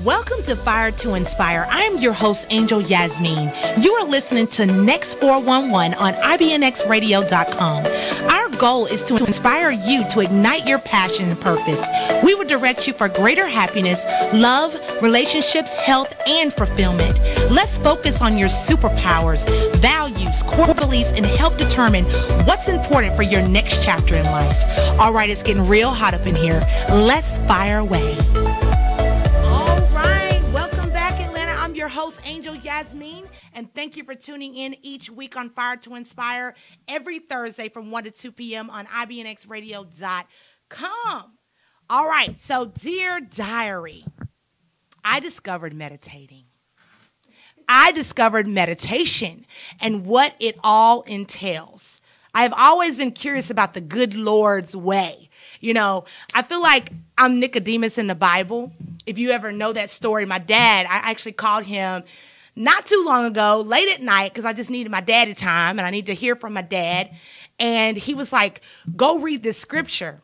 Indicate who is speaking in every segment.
Speaker 1: Welcome to Fire to Inspire. I am your host, Angel Yasmin. You are listening to Next 411 on IBNXradio.com. Our goal is to inspire you to ignite your passion and purpose. We will direct you for greater happiness, love, relationships, health, and fulfillment. Let's focus on your superpowers, values, core beliefs, and help determine what's important for your next chapter in life. All right, it's getting real hot up in here. Let's fire away. Host, Angel Yasmin, and thank you for tuning in each week on Fire to Inspire every Thursday from 1 to 2 p.m. on IBNXradio.com. All right, so dear diary, I discovered meditating. I discovered meditation and what it all entails. I have always been curious about the good Lord's way. You know, I feel like I'm Nicodemus in the Bible. If you ever know that story, my dad, I actually called him not too long ago, late at night, because I just needed my daddy time and I need to hear from my dad. And he was like, go read this scripture.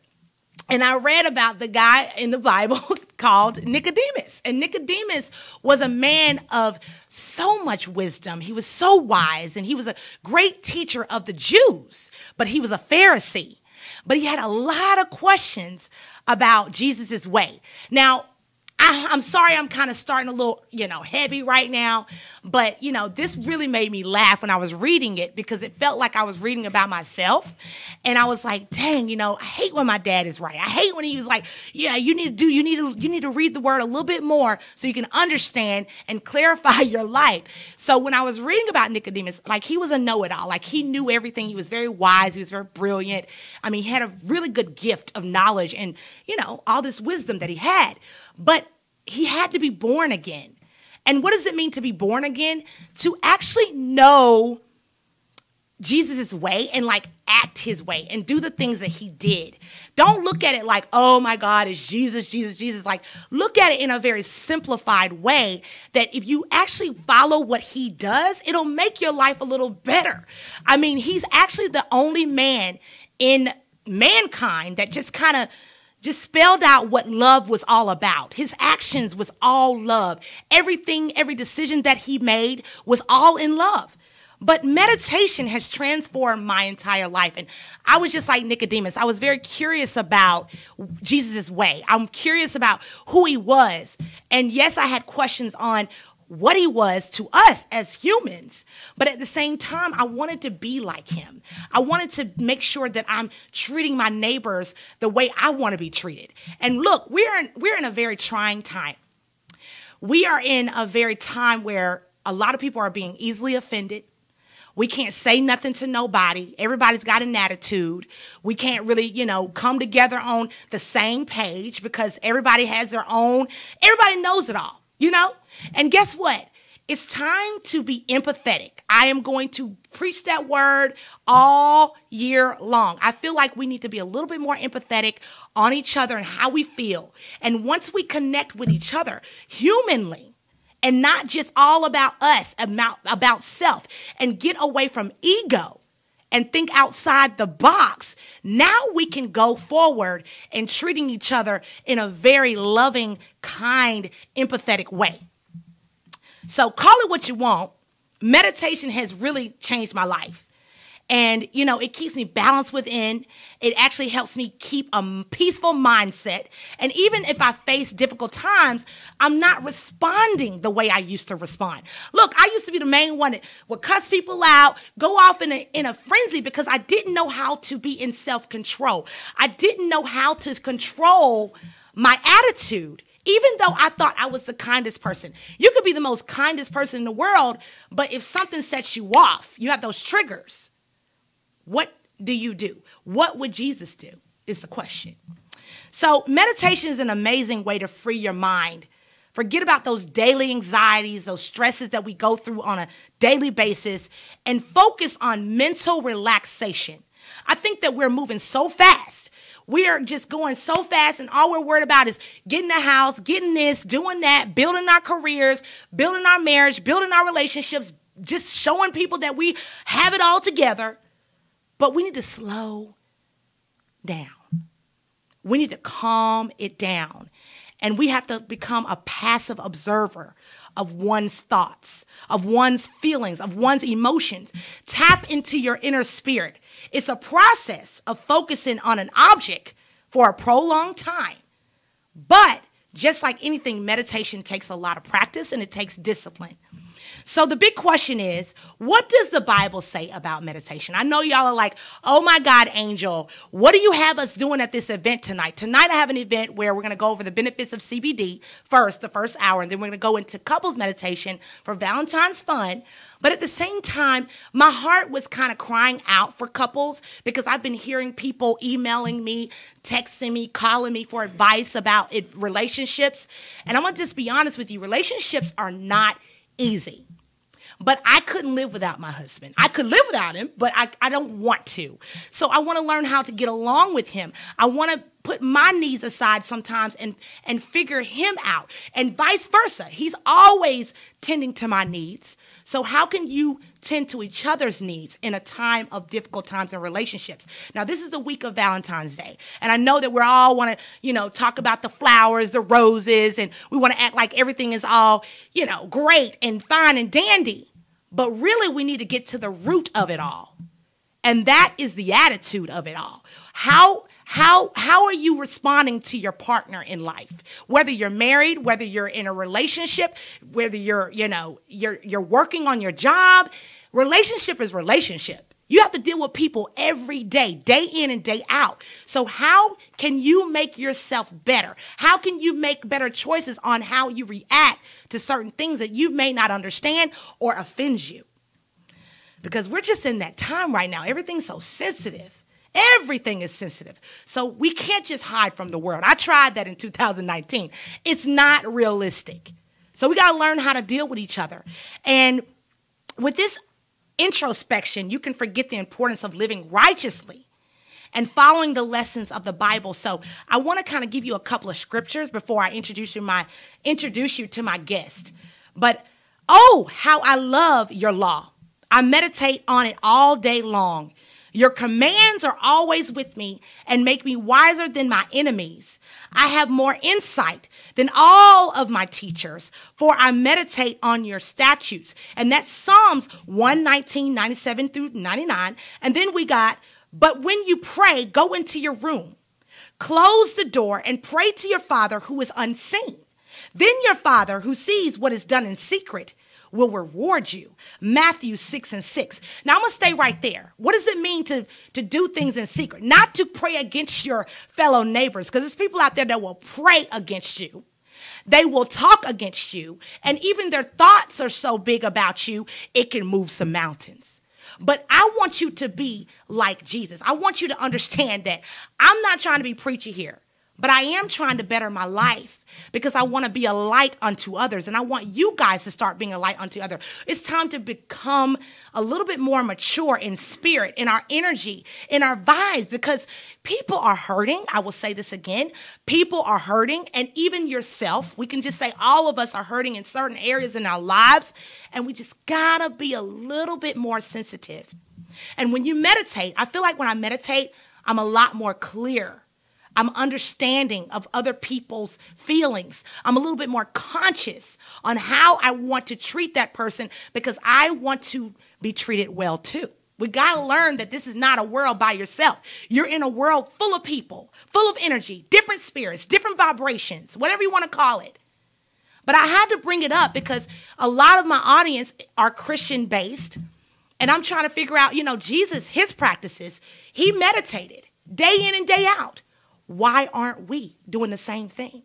Speaker 1: And I read about the guy in the Bible called Nicodemus. And Nicodemus was a man of so much wisdom. He was so wise and he was a great teacher of the Jews, but he was a Pharisee. But he had a lot of questions about Jesus' way. Now, I, am sorry I'm kind of starting a little, you know, heavy right now, but, you know, this really made me laugh when I was reading it because it felt like I was reading about myself. And I was like, dang, you know, I hate when my dad is right. I hate when he's like, yeah, you need to do, you need to, you need to read the word a little bit more so you can understand and clarify your life. So when I was reading about Nicodemus, like he was a know-it-all. Like he knew everything. He was very wise. He was very brilliant. I mean, he had a really good gift of knowledge and, you know, all this wisdom that he had. But he had to be born again. And what does it mean to be born again? To actually know Jesus' way and like act his way and do the things that he did. Don't look at it like, oh my God, it's Jesus, Jesus, Jesus. Like, look at it in a very simplified way that if you actually follow what he does, it'll make your life a little better. I mean, he's actually the only man in mankind that just kind of just spelled out what love was all about. His actions was all love. Everything, every decision that he made was all in love. But meditation has transformed my entire life. And I was just like Nicodemus. I was very curious about Jesus' way. I'm curious about who he was. And yes, I had questions on what he was to us as humans. But at the same time, I wanted to be like him. I wanted to make sure that I'm treating my neighbors the way I want to be treated. And look, we're in, we're in a very trying time. We are in a very time where a lot of people are being easily offended. We can't say nothing to nobody. Everybody's got an attitude. We can't really, you know, come together on the same page because everybody has their own, everybody knows it all, you know? And guess what? It's time to be empathetic. I am going to preach that word all year long. I feel like we need to be a little bit more empathetic on each other and how we feel. And once we connect with each other humanly, and not just all about us, about, about self, and get away from ego and think outside the box, now we can go forward and treating each other in a very loving, kind, empathetic way. So call it what you want. Meditation has really changed my life. And, you know, it keeps me balanced within. It actually helps me keep a peaceful mindset. And even if I face difficult times, I'm not responding the way I used to respond. Look, I used to be the main one that would cuss people out, go off in a, in a frenzy because I didn't know how to be in self control. I didn't know how to control my attitude even though I thought I was the kindest person. You could be the most kindest person in the world, but if something sets you off, you have those triggers. What do you do? What would Jesus do? Is the question. So, meditation is an amazing way to free your mind. Forget about those daily anxieties, those stresses that we go through on a daily basis, and focus on mental relaxation. I think that we're moving so fast we are just going so fast, and all we're worried about is getting a house, getting this, doing that, building our careers, building our marriage, building our relationships, just showing people that we have it all together. But we need to slow down. We need to calm it down And we have to become a passive observer of one's thoughts, of one's feelings, of one's emotions. Tap into your inner spirit. It's a process of focusing on an object for a prolonged time. But just like anything, meditation takes a lot of practice and it takes discipline. So the big question is, what does the Bible say about meditation? I know y'all are like, oh my God, Angel, what do you have us doing at this event tonight? Tonight I have an event where we're going to go over the benefits of CBD first, the first hour, and then we're going to go into couples meditation for Valentine's fun. But at the same time, my heart was kind of crying out for couples because I've been hearing people emailing me, texting me, calling me for advice about it, relationships. And I'm going to just be honest with you relationships are not easy. But I couldn't live without my husband. I could live without him, but I, I don't want to. So I want to learn how to get along with him. I want to put my needs aside sometimes and and figure him out and vice versa he's always tending to my needs so how can you tend to each other's needs in a time of difficult times in relationships now this is a week of valentine's day and i know that we all want to you know talk about the flowers the roses and we want to act like everything is all you know great and fine and dandy but really, we need to get to the root of it all. And that is the attitude of it all. How how how are you responding to your partner in life? Whether you're married, whether you're in a relationship, whether you're, you know, you're you're working on your job, relationship is relationship. You have to deal with people every day, day in and day out. So, how can you make yourself better? How can you make better choices on how you react to certain things that you may not understand or offend you? Because we're just in that time right now. Everything's so sensitive. Everything is sensitive. So we can't just hide from the world. I tried that in 2019. It's not realistic. So we got to learn how to deal with each other. And with this introspection, you can forget the importance of living righteously and following the lessons of the Bible. So I want to kind of give you a couple of scriptures before I introduce you my introduce you to my guest. But oh, how I love your law. I meditate on it all day long. Your commands are always with me and make me wiser than my enemies. I have more insight than all of my teachers, for I meditate on your statutes. And that's Psalms 119, 97 through 99. And then we got, but when you pray, go into your room, close the door, and pray to your Father who is unseen. Then your Father who sees what is done in secret will reward you. Matthew 6 and 6. Now I'm going to stay right there. What does it mean to, to do things in secret? Not to pray against your fellow neighbors, because there's people out there that will pray against you. They will talk against you, and even their thoughts are so big about you, it can move some mountains. But I want you to be like Jesus. I want you to understand that I'm not trying to be preachy here. But I am trying to better my life because I want to be a light unto others. And I want you guys to start being a light unto others. It's time to become a little bit more mature in spirit, in our energy, in our vibes, because people are hurting. I will say this again people are hurting, and even yourself. We can just say all of us are hurting in certain areas in our lives, and we just gotta be a little bit more sensitive. And when you meditate, I feel like when I meditate, I'm a lot more clear I'm understanding of other people's feelings. I'm a little bit more conscious on how I want to treat that person because I want to be treated well too. We got to learn that this is not a world by yourself. You're in a world full of people, full of energy, different spirits, different vibrations, whatever you want to call it. But I had to bring it up because a lot of my audience are Christian based. And I'm trying to figure out, you know, Jesus, his practices, he meditated day in and day out. Why aren't we doing the same thing?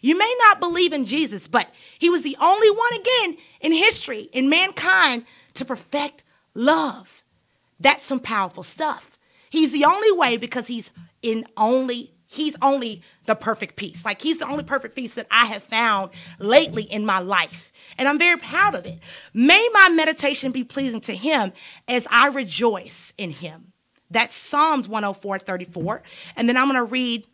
Speaker 1: You may not believe in Jesus, but he was the only one again in history, in mankind, to perfect love. That's some powerful stuff. He's the only way because he's in only he's only the perfect peace. Like he's the only perfect peace that I have found lately in my life. And I'm very proud of it. May my meditation be pleasing to him as I rejoice in him. That's Psalms 104 34. And then I'm going to read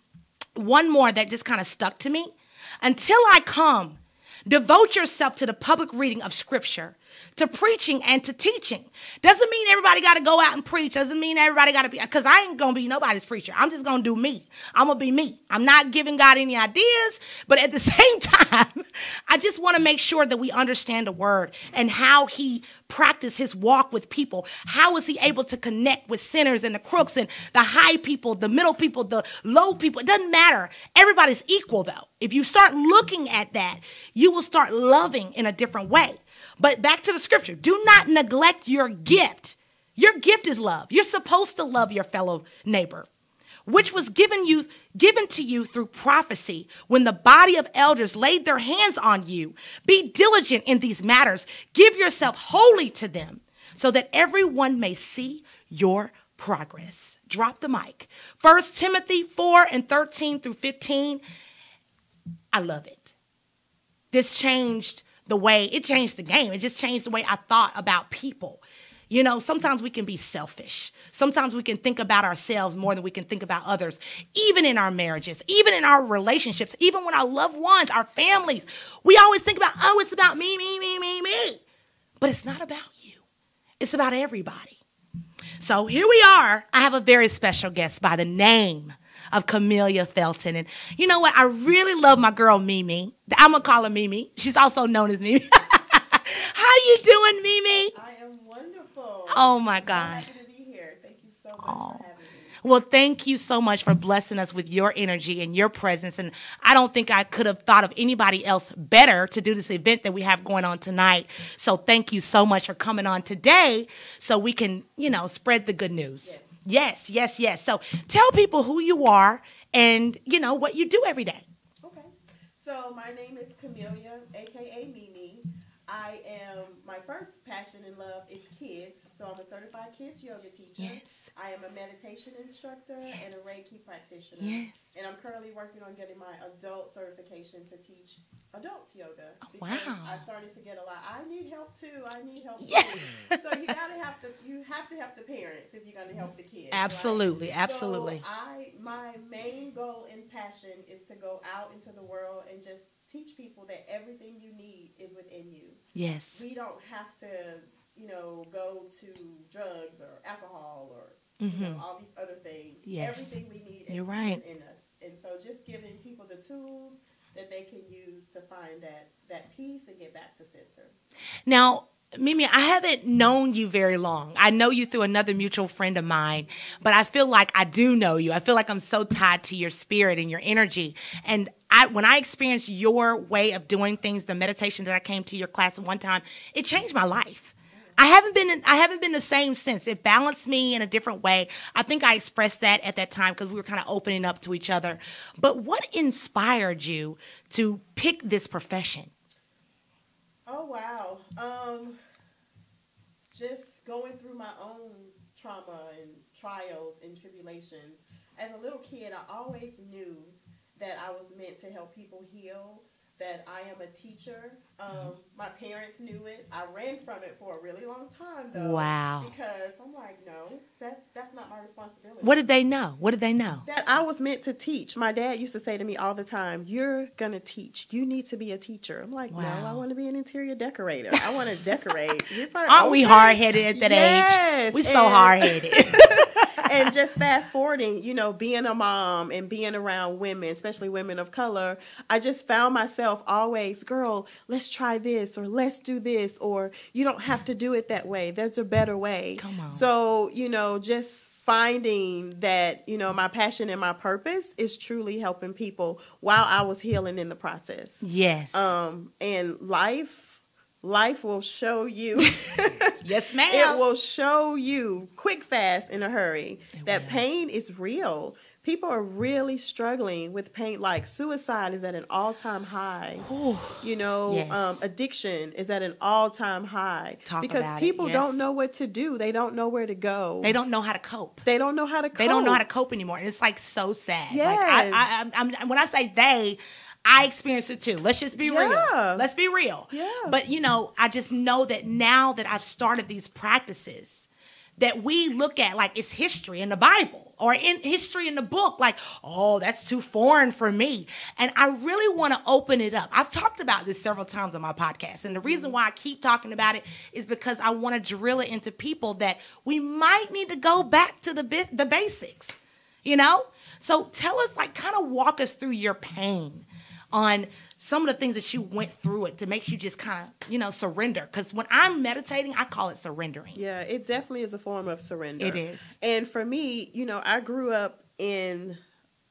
Speaker 1: one more that just kind of stuck to me. Until I come, devote yourself to the public reading of Scripture, to preaching and to teaching. Doesn't mean everybody got to go out and preach. Doesn't mean everybody got to be, because I ain't going to be nobody's preacher. I'm just going to do me. I'm going to be me. I'm not giving God any ideas, but at the same time, I just want to make sure that we understand the word and how he practiced his walk with people. How is he able to connect with sinners and the crooks and the high people, the middle people, the low people? It doesn't matter. Everybody's equal, though. If you start looking at that, you will start loving in a different way. But back to the scripture do not neglect your gift. Your gift is love. You're supposed to love your fellow neighbor, which was given you given to you through prophecy when the body of elders laid their hands on you. Be diligent in these matters. Give yourself wholly to them so that everyone may see your progress. Drop the mic. First Timothy 4 and 13 through 15. I love it. This changed the way it changed the game. It just changed the way I thought about people. You know, sometimes we can be selfish. Sometimes we can think about ourselves more than we can think about others, even in our marriages, even in our relationships, even when our loved ones, our families. We always think about, oh, it's about me, me, me, me, me. But it's not about you, it's about everybody. So here we are. I have a very special guest by the name of Camelia Felton. And you know what? I really love my girl Mimi. I'm gonna call her Mimi. She's also known as Mimi. How you doing, Mimi?
Speaker 2: I am wonderful.
Speaker 1: Oh my God.
Speaker 2: happy to be here. Thank you so much for having me.
Speaker 1: Well, thank you so much for blessing us with your energy and your presence. And I don't think I could have thought of anybody else better to do this event that we have going on tonight. So thank you so much for coming on today so we can, you know, spread the good news. Yes, yes, yes. Yes. So tell people who you are and, you know, what you do every day.
Speaker 2: Okay. So my name is Camelia, aka Mimi. I am my first passion and love is kids. So I'm a certified kids yoga teacher.
Speaker 1: Yes.
Speaker 2: I am a meditation instructor and a Reiki practitioner.
Speaker 1: Yes.
Speaker 2: And I'm currently working on getting my adult certification to teach adults yoga.
Speaker 1: Oh, wow.
Speaker 2: I started to get a lot. I need help too. I need help
Speaker 1: Yeah.
Speaker 2: too. so you gotta have to you have to help the parents if you're gonna help the kids. right?
Speaker 1: Absolutely, absolutely.
Speaker 2: So I my main goal and passion is to go out into the world and just teach people that everything you need is within you.
Speaker 1: Yes.
Speaker 2: We don't have to, you know, go to drugs or alcohol or you know, all these other things.
Speaker 1: Mm-hmm. Yes.
Speaker 2: Everything we need
Speaker 1: You're right.
Speaker 2: within us. And so just giving people the tools that they can use to find that that peace and get back to center.
Speaker 1: Now, Mimi, I haven't known you very long. I know you through another mutual friend of mine, but I feel like I do know you. I feel like I'm so tied to your spirit and your energy. And I, when I experienced your way of doing things, the meditation that I came to your class one time, it changed my life. I haven't been I haven't been the same since. It balanced me in a different way. I think I expressed that at that time because we were kind of opening up to each other. But what inspired you to pick this profession?
Speaker 2: Oh wow. Um just going through my own trauma and trials and tribulations. As a little kid, I always knew that I was meant to help people heal, that I am a teacher. Um, my parents knew it. I ran from it for a really long time though.
Speaker 1: Wow.
Speaker 2: Because I'm like, no, that's that's not my responsibility.
Speaker 1: What did they know? What did they know?
Speaker 2: that I was meant to teach. My dad used to say to me all the time, "You're gonna teach. You need to be a teacher." I'm like, "No, I want to be an interior decorator. I want to decorate."
Speaker 1: Aren't we hard headed at that
Speaker 2: Yes,
Speaker 1: age? We're so hard headed.
Speaker 2: and just fast forwarding, you know, being a mom and being around women, especially women of color, I just found myself always, girl, let's try this or let's do this or you don't have to do it that way. There's a better way.
Speaker 1: Come on.
Speaker 2: So, you know, just finding that, you know, my passion and my purpose is truly helping people while I was healing in the process.
Speaker 1: yes.
Speaker 2: Um and life life will show you
Speaker 1: yes, ma'am.
Speaker 2: it will show you quick, fast, in a hurry
Speaker 1: It
Speaker 2: that
Speaker 1: will.
Speaker 2: pain is real. People are really struggling with pain. Like suicide is at an all time high.
Speaker 1: Whew.
Speaker 2: You know,
Speaker 1: Yes.
Speaker 2: um, addiction is at an all time high
Speaker 1: Talk
Speaker 2: because
Speaker 1: about it,
Speaker 2: people
Speaker 1: yes.
Speaker 2: don't know what to do. They don't know where to go.
Speaker 1: They don't know how to cope.
Speaker 2: They don't know how to. Cope.
Speaker 1: They don't know how to cope anymore, and it's like so sad. Like, I, I, I'm, I'm, when I say they, I experienced it too. Let's just be real. Let's be real.
Speaker 2: Yeah.
Speaker 1: But you know, I just know that now that I've started these practices, that we look at like it's history in the Bible or in history in the book, like, oh, that's too foreign for me. And I really want to open it up. I've talked about this several times on my podcast. And the reason mm-hmm. why I keep talking about it is because I want to drill it into people that we might need to go back to the, the basics, you know? So tell us, like, kind of walk us through your pain on some of the things that you went through it to make you just kind of, you know, surrender. Because when I'm meditating, I call it surrendering.
Speaker 2: Yeah, it definitely is a form of surrender.
Speaker 1: It is.
Speaker 2: And for me, you know, I grew up in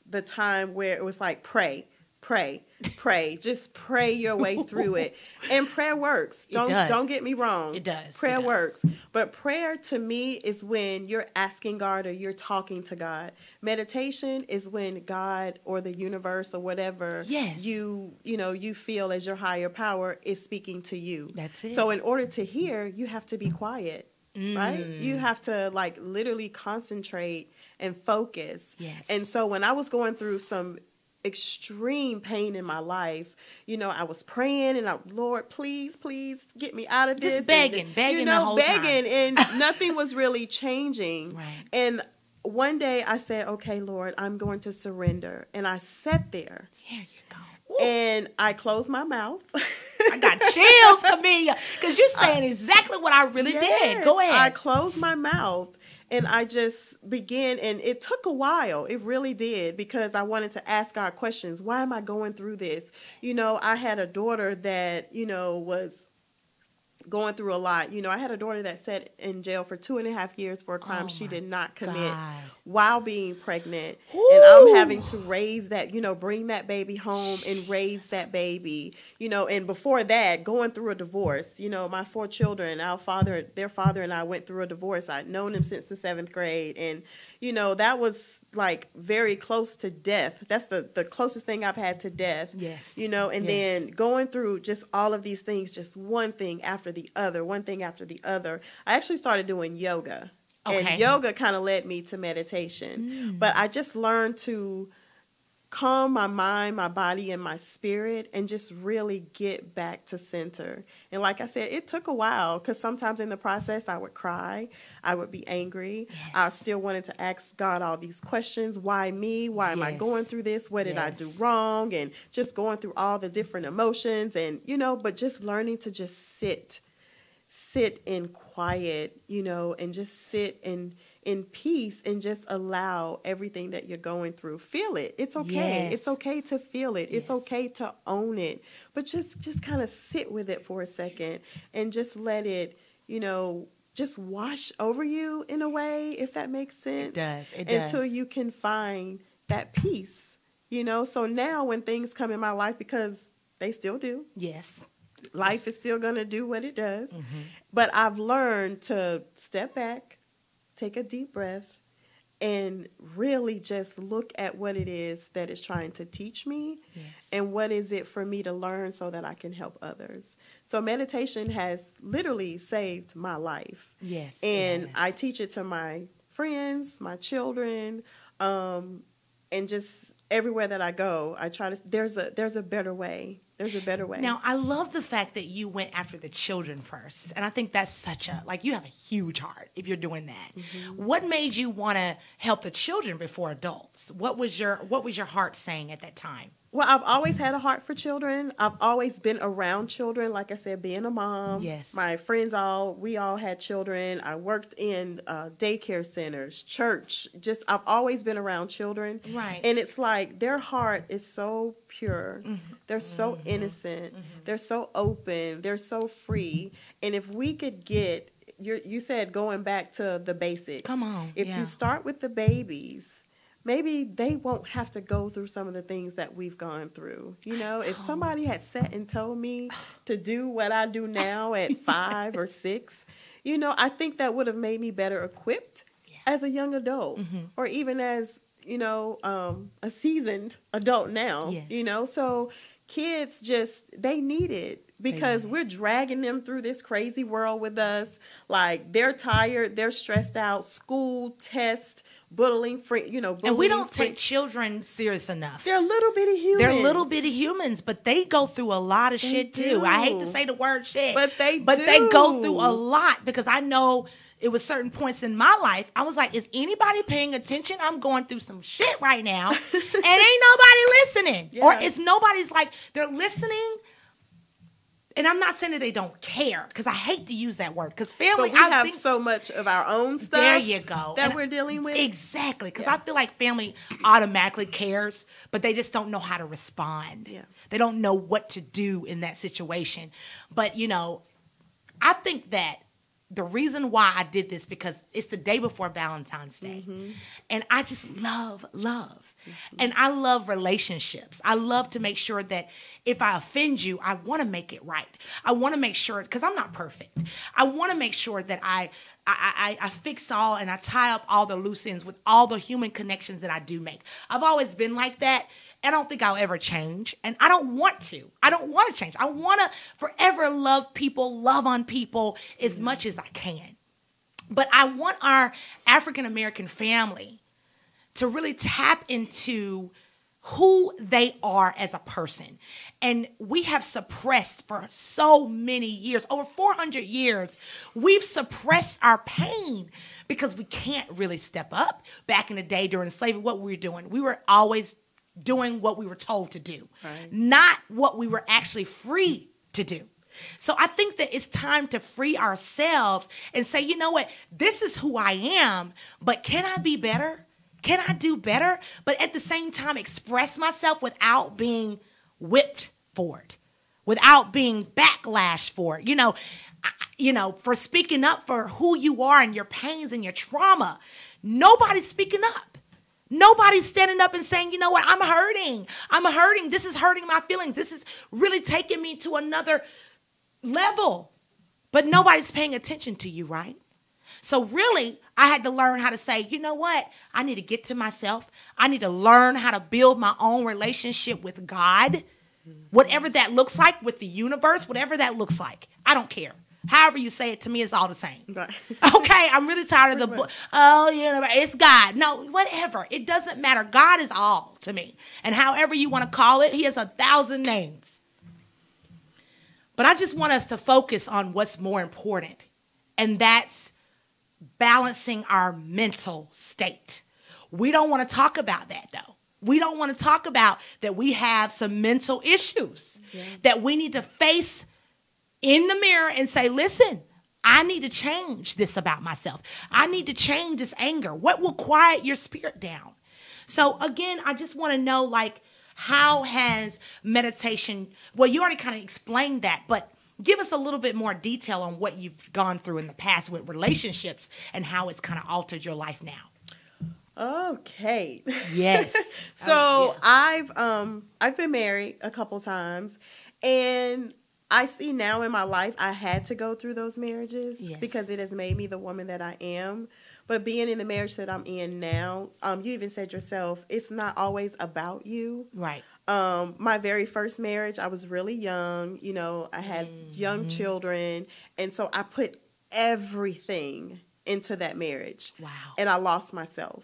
Speaker 2: the time where it was like pray, pray, pray. Just pray your way through it. And prayer works. Don't don't get me wrong.
Speaker 1: It does.
Speaker 2: Prayer
Speaker 1: it does.
Speaker 2: works. But prayer to me is when you're asking God or you're talking to God. Meditation is when God or the universe or whatever
Speaker 1: yes.
Speaker 2: you you know you feel as your higher power is speaking to you.
Speaker 1: That's it.
Speaker 2: So in order to hear, you have to be quiet. Mm. Right? You have to like literally concentrate and focus.
Speaker 1: Yes.
Speaker 2: And so when I was going through some extreme pain in my life. You know, I was praying and I, Lord, please, please get me out of this.
Speaker 1: Just begging,
Speaker 2: and,
Speaker 1: begging,
Speaker 2: you know, begging,
Speaker 1: time.
Speaker 2: and nothing was really changing.
Speaker 1: Right.
Speaker 2: And one day I said, "Okay, Lord, I'm going to surrender," and I sat there.
Speaker 1: Here you go.
Speaker 2: And I closed my mouth.
Speaker 1: I got chills, Camelia, because you're saying exactly what I really
Speaker 2: yes,
Speaker 1: did. Go ahead.
Speaker 2: I closed my mouth and I just began, and it took a while. It really did because I wanted to ask God questions. Why am I going through this? You know, I had a daughter that, you know, was going through a lot. You know, I had a daughter that sat in jail for two and a half years for a crime
Speaker 1: oh
Speaker 2: she did not commit
Speaker 1: God.
Speaker 2: while being pregnant.
Speaker 1: Ooh.
Speaker 2: And I'm having to raise that, you know, bring that baby home and raise that baby. You know, and before that, going through a divorce. You know, my four children, our father, their father and I went through a divorce. I'd known him since the seventh grade. And, you know, that was like very close to death. That's the the closest thing I've had to death.
Speaker 1: Yes.
Speaker 2: You know, and
Speaker 1: yes.
Speaker 2: then going through just all of these things, just one thing after the other, one thing after the other. I actually started doing yoga.
Speaker 1: Okay.
Speaker 2: And yoga kind of led me to meditation. Mm. But I just learned to calm my mind, my body, and my spirit, and just really get back to center. And like I said, it took a while because sometimes in the process I would cry, I would be angry.
Speaker 1: Yes.
Speaker 2: I still wanted to ask God all these questions why me? Why am. I going through this? What did
Speaker 1: yes.
Speaker 2: I do wrong? And just going through all the different emotions, and you know, but just learning to just sit. Sit in quiet, you know, and just sit and in peace and just allow everything that you're going through. Feel it. It's okay.
Speaker 1: Yes.
Speaker 2: It's okay to feel it.
Speaker 1: Yes.
Speaker 2: It's okay to own it. But just just kind of sit with it for a second and just let it, you know, just wash over you in a way, if that makes sense.
Speaker 1: It does. It
Speaker 2: does. Until you can find that peace. You know, so now when things come in my life because they still do.
Speaker 1: Yes.
Speaker 2: Life is still going to do what it does.
Speaker 1: Mm-hmm.
Speaker 2: But I've learned to step back, take a deep breath and really just look at what it is that is trying to teach me
Speaker 1: yes.
Speaker 2: and what is it for me to learn so that I can help others. So meditation has literally saved my life.
Speaker 1: Yes.
Speaker 2: And
Speaker 1: yes.
Speaker 2: I teach it to my friends, my children, um, and just everywhere that I go, I try to there's a there's a better way. There's a better way.
Speaker 1: Now, I love the fact that you went after the children first. And I think that's such a, like, you have a huge heart if you're doing that. Mm-hmm. What made you want to help the children before adults? What was your, what was your heart saying at that time?
Speaker 2: Well, I've always had a heart for children. I've always been around children. Like I said, being a mom.
Speaker 1: Yes.
Speaker 2: My friends all, we all had children. I worked in uh, daycare centers, church. Just, I've always been around children.
Speaker 1: Right.
Speaker 2: And it's like their heart is so pure.
Speaker 1: Mm-hmm.
Speaker 2: They're so
Speaker 1: mm-hmm.
Speaker 2: innocent. Mm-hmm. They're so open. They're so free. And if we could get, you you said going back to the basics.
Speaker 1: Come on.
Speaker 2: If
Speaker 1: yeah.
Speaker 2: you start with the babies, maybe they won't have to go through some of the things that we've gone through. You know, if somebody had sat and told me to do what I do now at five or six, you know, I think that would have made me better equipped
Speaker 1: yeah.
Speaker 2: as a young adult
Speaker 1: mm-hmm.
Speaker 2: or even as, you know, um, a seasoned adult now,
Speaker 1: yes.
Speaker 2: you know. So kids just, they need it because we're dragging them through this crazy world with us. Like they're tired, they're stressed out, school, test, bullying, free, you know,
Speaker 1: and we don't
Speaker 2: free-
Speaker 1: take children serious enough.
Speaker 2: They're little bitty humans.
Speaker 1: They're little bitty humans, but they go through a lot of
Speaker 2: They
Speaker 1: shit too. I hate to say the word shit,
Speaker 2: But they do.
Speaker 1: but they go through a lot because I know it was certain points in my life. I was like, is anybody paying attention? I'm going through some shit right now, and ain't nobody listening, or
Speaker 2: Yeah.
Speaker 1: it's nobody's like they're listening. And I'm not saying that they don't care because I hate to use that word because family.
Speaker 2: But we
Speaker 1: I
Speaker 2: have
Speaker 1: think
Speaker 2: so much of our own stuff.
Speaker 1: there you go.
Speaker 2: That
Speaker 1: And
Speaker 2: we're dealing with.
Speaker 1: Exactly. Because
Speaker 2: Yeah.
Speaker 1: I feel like family automatically cares, but they just don't know how to respond.
Speaker 2: Yeah.
Speaker 1: They don't know what to do in that situation. But, you know, I think that the reason why I did this because it's the day before Valentine's Day.
Speaker 2: Mm-hmm.
Speaker 1: And I just love love. And I love relationships. I love to make sure that if I offend you, I want to make it right. I want to make sure because I'm not perfect. I want to make sure that I, I I I fix all and I tie up all the loose ends with all the human connections that I do make. I've always been like that. I don't think I'll ever change, and I don't want to. I don't want to change. I want to forever love people, love on people as mm-hmm. much as I can. But I want our African American family to really tap into who they are as a person. And we have suppressed for so many years, over 400 years, we've suppressed our pain because we can't really step up. Back in the day during slavery, what we were doing, we were always doing what we were told to do,
Speaker 2: Right.
Speaker 1: not what we were actually free to do. So I think that it's time to free ourselves and say, you know what, this is who I am, but can I be better? Can I do better? But at the same time, express myself without being whipped for it, without being backlash for it. You know, you know, for speaking up for who you are and your pains and your trauma. Nobody's speaking up. Nobody's standing up and saying, you know what, I'm hurting. I'm hurting. This is hurting my feelings. This is really taking me to another level. But nobody's paying attention to you, right? So really, I had to learn how to say, you know what? I need to get to myself. I need to learn how to build my own relationship with God, whatever that looks like, with the universe, whatever that looks like. I don't care. However you say it to me, it's all the same.
Speaker 2: Right.
Speaker 1: Okay, I'm really tired of the book. Oh, you know, it's God. No, whatever. It doesn't matter. God is all to me. And however you want to call it, He has a thousand names. But I just want us to focus on what's more important, and that's balancing our mental state. We don't want to talk about that though. We don't want to talk about that we have some mental issues that we need to face in the mirror and say, listen, I need to change this about myself. I need to change this anger. What will quiet your spirit down? So, again, I just want to know like, how has meditation, well, you already kind of explained that, but give us a little bit more detail on what you've gone through in the past with relationships and how it's kind of altered your life now.
Speaker 2: Okay.
Speaker 1: Yes.
Speaker 2: so
Speaker 1: Oh, yeah.
Speaker 2: I've um I've been married a couple times and I see now in my life I had to go through those marriages
Speaker 1: Yes.
Speaker 2: because it has made me the woman that I am. But being in the marriage that I'm in now, um, you even said yourself, it's not always about you.
Speaker 1: Right.
Speaker 2: Um, my very first marriage, I was really young. You know, I had young children, and so I put everything into that marriage.
Speaker 1: Wow.
Speaker 2: And I lost myself.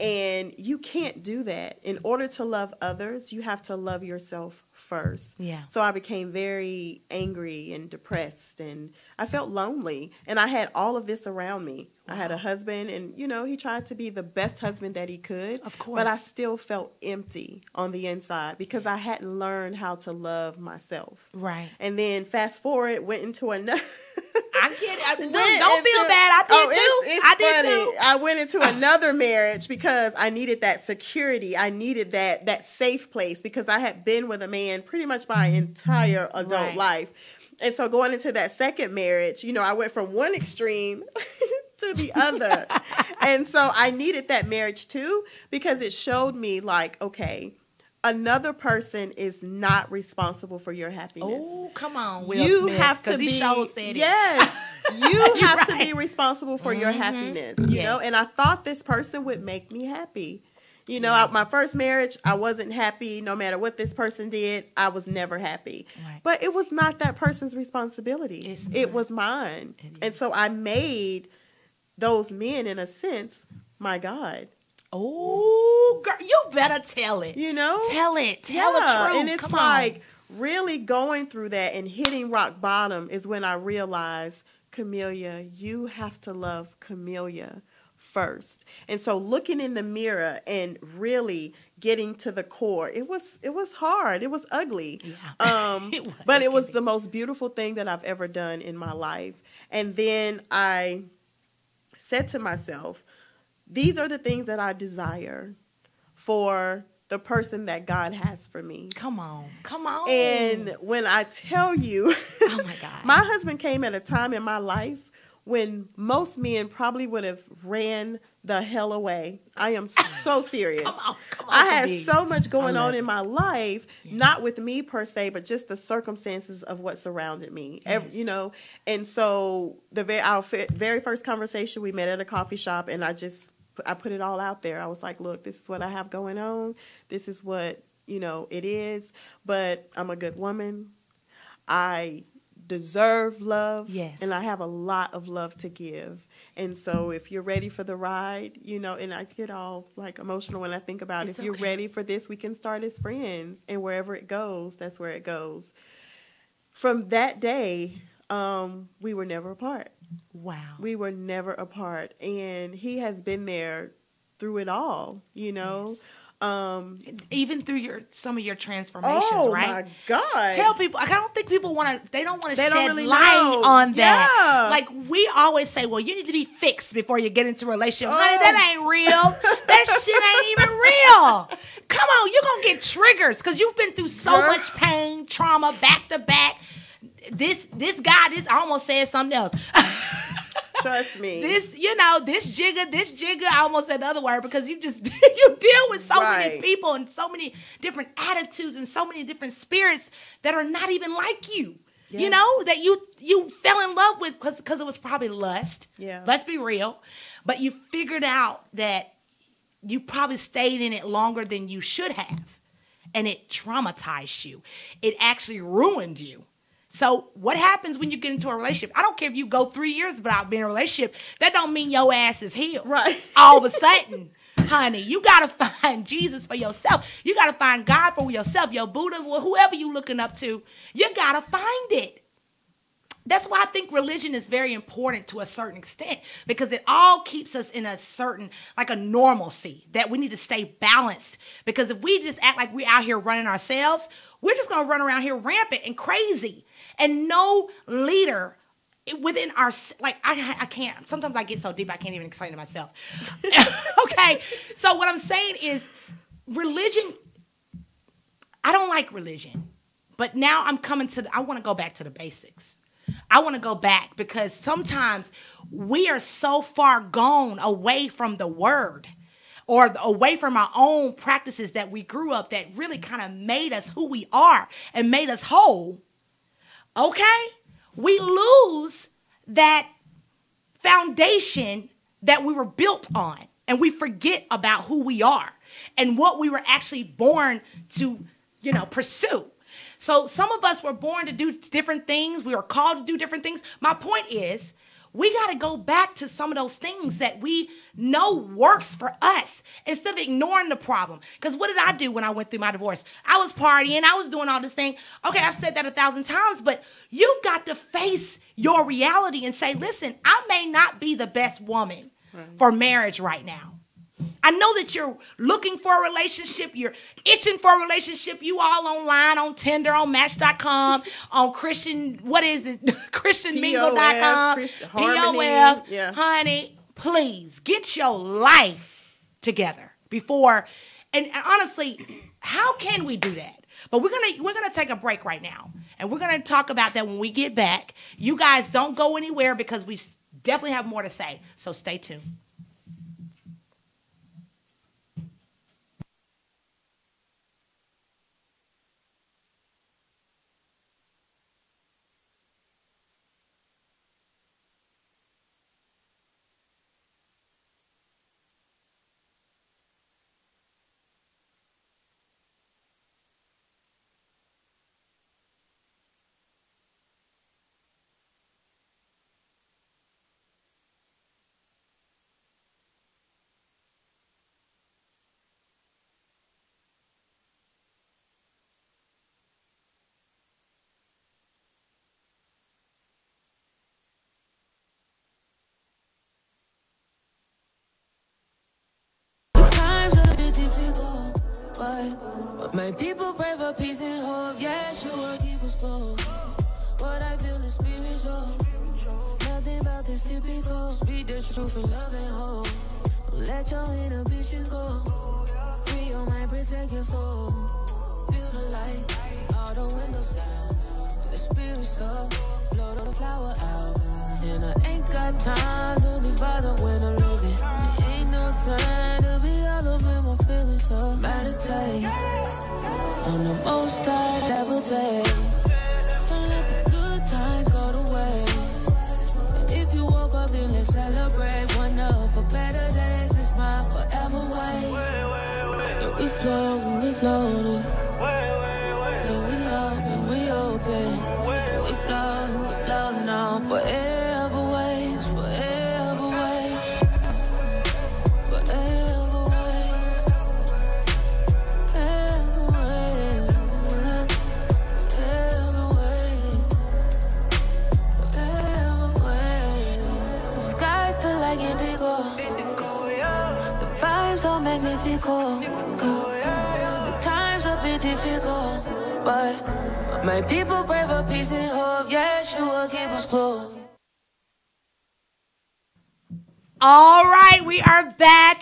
Speaker 2: And you can't do that. In order to love others, you have to love yourself first.
Speaker 1: Yeah.
Speaker 2: So I became very angry and depressed and I felt lonely and I had all of this around me. I had a husband and you know, he tried to be the best husband that he could.
Speaker 1: Of course.
Speaker 2: But I still felt empty on the inside because I hadn't learned how to love myself.
Speaker 1: Right.
Speaker 2: And then fast forward, went into another
Speaker 1: I get it. I-
Speaker 2: went
Speaker 1: Don't feel bad. I did
Speaker 2: Oh,
Speaker 1: too.
Speaker 2: it's- it's
Speaker 1: I did
Speaker 2: funny.
Speaker 1: too.
Speaker 2: I went into ah. another marriage because I needed that security. I needed that that safe place because I had been with a man pretty much my entire adult
Speaker 1: Right.
Speaker 2: life. And so going into that second marriage, you know, I went from one extreme to the other. and so I needed that marriage too because it showed me like, okay, another person is not responsible for your happiness
Speaker 1: Oh, come on, Will
Speaker 2: you
Speaker 1: Smith,
Speaker 2: have to be yes you have to be responsible for your
Speaker 1: Mhm.
Speaker 2: happiness you
Speaker 1: Yes.
Speaker 2: know and i thought this person would make me happy You know, I, my first marriage, I wasn't happy. No matter what this person did, I was never happy.
Speaker 1: Right.
Speaker 2: But it was not that person's responsibility.
Speaker 1: It's
Speaker 2: it
Speaker 1: not.
Speaker 2: was mine.
Speaker 1: It
Speaker 2: and so I made those men, in a sense, my God.
Speaker 1: Oh, girl, you better tell it.
Speaker 2: You know?
Speaker 1: Tell it. Tell
Speaker 2: Yeah,
Speaker 1: the truth.
Speaker 2: And it's
Speaker 1: Come
Speaker 2: like
Speaker 1: on.
Speaker 2: really going through that and hitting rock bottom is when I realized, Camelia, you have to love Camelia first. And so looking in the mirror and really getting to the core, it was it was hard. It was ugly.
Speaker 1: Yeah.
Speaker 2: Um
Speaker 1: It was.
Speaker 2: but
Speaker 1: it
Speaker 2: was the most beautiful thing that I've ever done in my life. And then I said to myself, these are the things that I desire for the person that God has for me.
Speaker 1: Come on. Come on.
Speaker 2: And when I tell you,
Speaker 1: oh my God.
Speaker 2: my husband came at a time in my life when most men probably would have ran the hell away. I am so serious.
Speaker 1: Come on. Come on.
Speaker 2: I had
Speaker 1: Khabib.
Speaker 2: so much going on in my life, not with me per se, but just the circumstances of what surrounded me.
Speaker 1: Yes.
Speaker 2: you know, and so the very our very first conversation we met at a coffee shop, and I just I put it all out there. I was like, "Look, this is what I have going on. This is what you know it is. But I'm a good woman. I deserve love,
Speaker 1: Yes.
Speaker 2: and I have a lot of love to give." And so, if you're ready for the ride, you know, and I get all like emotional when I think about
Speaker 1: It's
Speaker 2: if you're
Speaker 1: okay.
Speaker 2: ready for this, we can start as friends, and wherever it goes, that's where it goes. From that day, um, we were never apart.
Speaker 1: Wow.
Speaker 2: We were never apart, and he has been there through it all. You know. Um,
Speaker 1: Even through your some of your transformations,
Speaker 2: oh
Speaker 1: right?
Speaker 2: my God!
Speaker 1: Tell people. I don't think people want to. They don't want to shed
Speaker 2: really
Speaker 1: light
Speaker 2: know.
Speaker 1: on that.
Speaker 2: Yeah.
Speaker 1: Like we always say, well, you need to be fixed before you get into a relationship. Honey,
Speaker 2: Oh.
Speaker 1: that ain't real. that shit ain't even real. Come on, you're gonna get triggers because you've been through so
Speaker 2: Girl.
Speaker 1: much pain, trauma, back to back. This this guy, this I almost said something else.
Speaker 2: Trust me.
Speaker 1: this, you know, this jigger, this jigger, I almost said the other word because you just you deal with so many people and so many different attitudes and so many different spirits that are not even like you. You know, that you you fell in love with because because it was probably lust.
Speaker 2: Yeah.
Speaker 1: Let's be real. But you figured out that you probably stayed in it longer than you should have. And it traumatized you. It actually ruined you. So what happens when you get into a relationship? I don't care if you go three years without being in a relationship. That don't mean your ass is healed.
Speaker 2: Right.
Speaker 1: All of a sudden, honey, you gotta find Jesus for yourself. You gotta find God for yourself. Your Buddha, wh- whoever you looking up to, you gotta find it. That's why I think religion is very important to a certain extent because it all keeps us in a certain, like a normalcy that we need to stay balanced. Because if we just act like we're out here running ourselves, we're just gonna run around here rampant and crazy. And no leader within our, like, I, I can't, sometimes I get so deep I can't even explain to myself. okay, so what I'm saying is religion, I don't like religion. But now I'm coming to, the, I want to go back to the basics. I want to go back because sometimes we are so far gone away from the word or away from our own practices that we grew up that really kind of made us who we are and made us whole. Okay? We lose that foundation that we were built on and we forget about who we are and what we were actually born to you know pursue. So some of us were born to do different things. We were called to do different things. My point is we got to go back to some of those things that we know works for us instead of ignoring the problem. Because what did I do when I went through my divorce? I was partying, I was doing all this thing. Okay, I've said that a thousand times, but you've got to face your reality and say, listen, I may not be the best woman for marriage right now. I know that you're looking for a relationship, you're itching for a relationship. You all online on Tinder, on Match.com, on Christian, what is it? ChristianMingle.com.
Speaker 2: Christian
Speaker 1: POF.
Speaker 2: yeah.
Speaker 1: Honey, please get your life together before. And honestly, how can we do that? But we're gonna we're gonna take a break right now, and we're gonna talk about that when we get back. You guys don't go anywhere because we definitely have more to say. So stay tuned.
Speaker 3: But my people pray for peace and hope. Yeah, sure, keep us close. What I feel is spiritual. Nothing about this typical. Speak the truth and love and hope. Don't let your inhibitions go. Free your mind, protect your soul. Feel the light, all the windows down. The spirit's up, blow the flower out. And I ain't got time to be bothered when I'm living. There ain't no time to be all up in my feelings. So meditate on the most high devil days. Don't let the good times go to waste. And if you woke up, then let's celebrate. One up for better days. It's my forever way. Yeah, we flow, we floating. Yeah, we open, we open. We flow, we flow now. Forever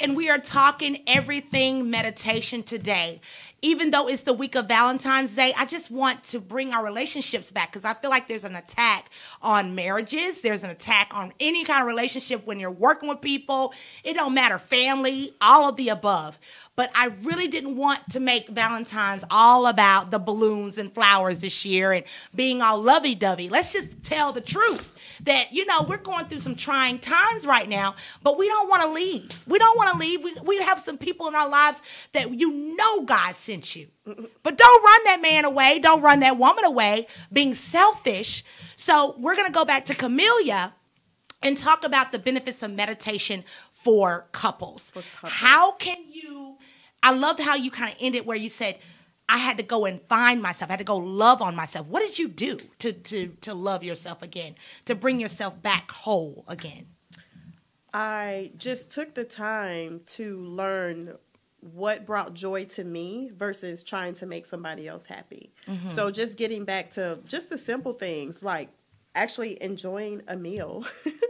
Speaker 3: and
Speaker 1: we are talking everything meditation today. Even though it's the week of Valentine's Day, I just want to bring our relationships back because I feel like there's an attack on marriages. There's an attack on any kind of relationship when you're working with people. It don't matter, family, all of the above. But I really didn't want to make Valentine's all about the balloons and flowers this year and being all lovey dovey. Let's just tell the truth that, you know, we're going through some trying times right now, but we don't want to leave. We don't want to leave. We, we have some people in our lives that you know God sent you. But don't run that man away. Don't run that woman away being selfish. So we're going to go back to Camelia and talk about the benefits of meditation for couples. How can you? I loved how you kind of ended where you said, "I had to go and find myself. I had to go love on myself." What did you do to to to love yourself again, to bring yourself back whole again?
Speaker 2: I just took the time to learn what brought joy to me versus trying to make somebody else happy. Mm-hmm. So just getting back to just the simple things like actually enjoying a meal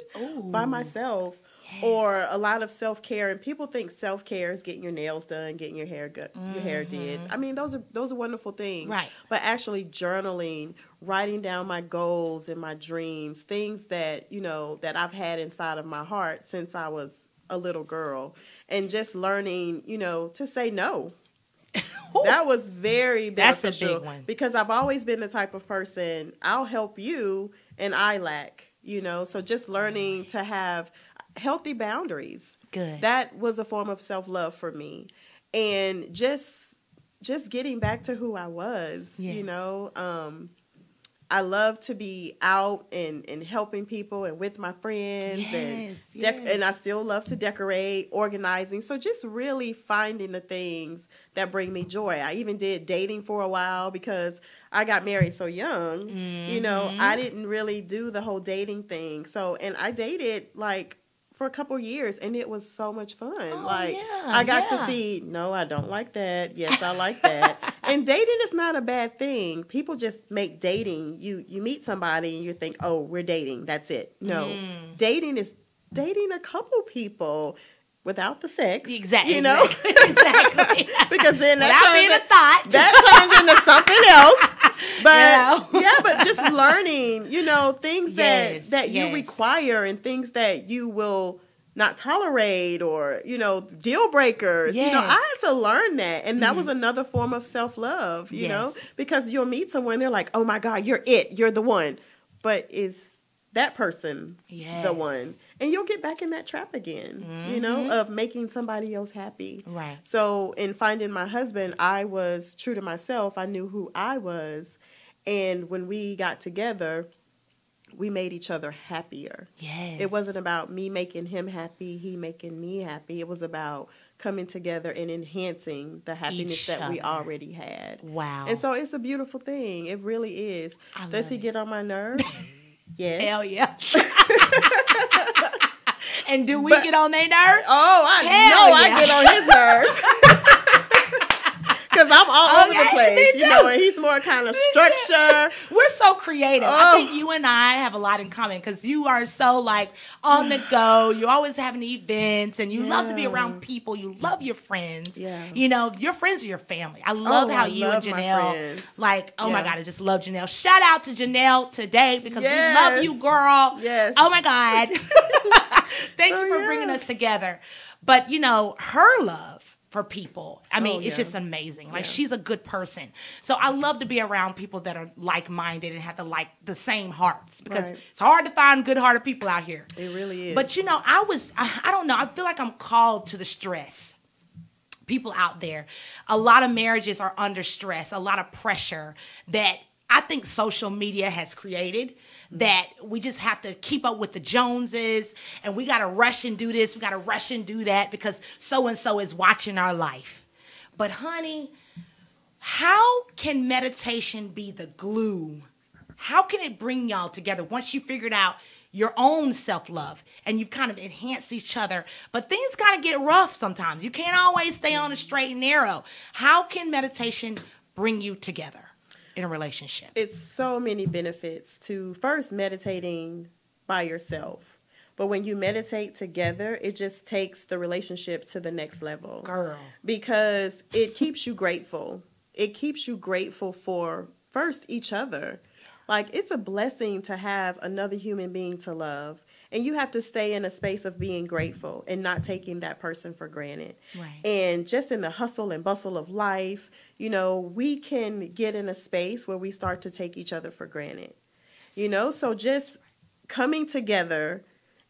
Speaker 2: by myself or a lot of self-care and people think self-care is getting your nails done, getting your hair good, your hair did. Mm-hmm. I mean, those are those are wonderful things.
Speaker 1: Right.
Speaker 2: But actually journaling, writing down my goals and my dreams, things that, you know, that I've had inside of my heart since I was a little girl and just learning, you know, to say no. that was very
Speaker 1: That's a
Speaker 2: beneficial
Speaker 1: big one.
Speaker 2: because I've always been the type of person I'll help you and I lack, you know. So just learning to have healthy boundaries.
Speaker 1: Good.
Speaker 2: That was a form of self-love for me. And just just getting back to who I was,
Speaker 1: Yes.
Speaker 2: you know. Um I love to be out and, and helping people and with my friends and
Speaker 1: Yes,
Speaker 2: dec-
Speaker 1: yes.
Speaker 2: and I still love to decorate, organizing. So just really finding the things that bring me joy. I even did dating for a while because I got married so young. You know,
Speaker 1: Mm-hmm.
Speaker 2: I didn't really do the whole dating thing. So and I dated like for a couple years and it was so much fun. like
Speaker 1: Oh, yeah,
Speaker 2: I got
Speaker 1: yeah.
Speaker 2: to see no, I don't like that. Yes, I like that. and dating is not a bad thing. People just make dating. You you meet somebody and you think, "Oh, we're dating. That's it." No.
Speaker 1: Mm.
Speaker 2: Dating is dating a couple people without the sex.
Speaker 1: Exactly.
Speaker 2: You know?
Speaker 1: exactly.
Speaker 2: because then that
Speaker 1: Without
Speaker 2: turns
Speaker 1: being a
Speaker 2: in-
Speaker 1: thought.
Speaker 2: that turns into something else. But
Speaker 1: know?
Speaker 2: yeah, but just learning, you know, things
Speaker 1: Yes,
Speaker 2: that that you require and things that you will not tolerate or you know deal breakers. You know,
Speaker 1: Mm-hmm.
Speaker 2: I had to learn that, and that was another form of self love. You know, because you'll meet someone, they're like, "Oh my God, you're it, you're the one," but is that person
Speaker 1: Yes.
Speaker 2: the one? And you'll get back in that trap again, you know, of making somebody else happy.
Speaker 1: Mm-hmm. Right.
Speaker 2: So in finding my husband, I was true to myself. I knew who I was. And when we got together, we made each other happier.
Speaker 1: Yes.
Speaker 2: It wasn't about me making him happy, he making me happy. It was about coming together and enhancing the happiness
Speaker 1: Each
Speaker 2: that we already had.
Speaker 1: Wow.
Speaker 2: And so it's a beautiful thing. It really is.
Speaker 1: I
Speaker 2: Does he
Speaker 1: it.
Speaker 2: get on my nerves? yes.
Speaker 1: Hell yeah. and do we
Speaker 2: But-
Speaker 1: get on their nerves?
Speaker 2: Oh, I
Speaker 1: Hell
Speaker 2: know
Speaker 1: yeah.
Speaker 2: I get on his nerves. Because I'm all over the place. You know, and he's more kind of structure.
Speaker 1: We're so creative. I
Speaker 2: Oh.
Speaker 1: think you and I have a lot in common because you are so like on the go. You're always having events and you love to be around people. You love your friends.
Speaker 2: Yeah.
Speaker 1: You know, your friends are your family. I oh, love
Speaker 2: Oh,
Speaker 1: how
Speaker 2: I
Speaker 1: you
Speaker 2: love
Speaker 1: and Janelle, like, oh my God, I just love Janelle. Shout out to Janelle today because we love you, girl.
Speaker 2: Yes.
Speaker 1: Oh my God. Thank
Speaker 2: Oh,
Speaker 1: you for
Speaker 2: yeah.
Speaker 1: bringing us together. But, you know, her love for people, I mean,
Speaker 2: Oh,
Speaker 1: it's
Speaker 2: yeah.
Speaker 1: just amazing. Like,
Speaker 2: Yeah.
Speaker 1: she's a good person. So I love to be around people that are like minded and have the like the same hearts because
Speaker 2: Right.
Speaker 1: it's hard to find good hearted people out here.
Speaker 2: It really is.
Speaker 1: But you know, I was I, I don't know, I feel like I'm called to the stress. People out there, a lot of marriages are under stress, a lot of pressure that I think social media has created that we just have to keep up with the Joneses and we got to rush and do this, we got to rush and do that because so and so is watching our life. But honey, how can meditation be the glue? How can it bring y'all together once you figured out your own self love and you've kind of enhanced each other? But things kind of get rough sometimes. You can't always stay on a straight and narrow. How can meditation bring you together in a relationship?
Speaker 2: it's so many benefits to first meditating by yourself. But when you meditate together, it just takes the relationship to the next level.
Speaker 1: Girl.
Speaker 2: because it keeps you grateful. It keeps you grateful for first each other. Like it's a blessing to have another human being to love. And you have to stay in a space of being grateful and not taking that person for granted.
Speaker 1: Right.
Speaker 2: And just in the hustle and bustle of life, you know, we can get in a space where we start to take each other for granted. You know, so just coming together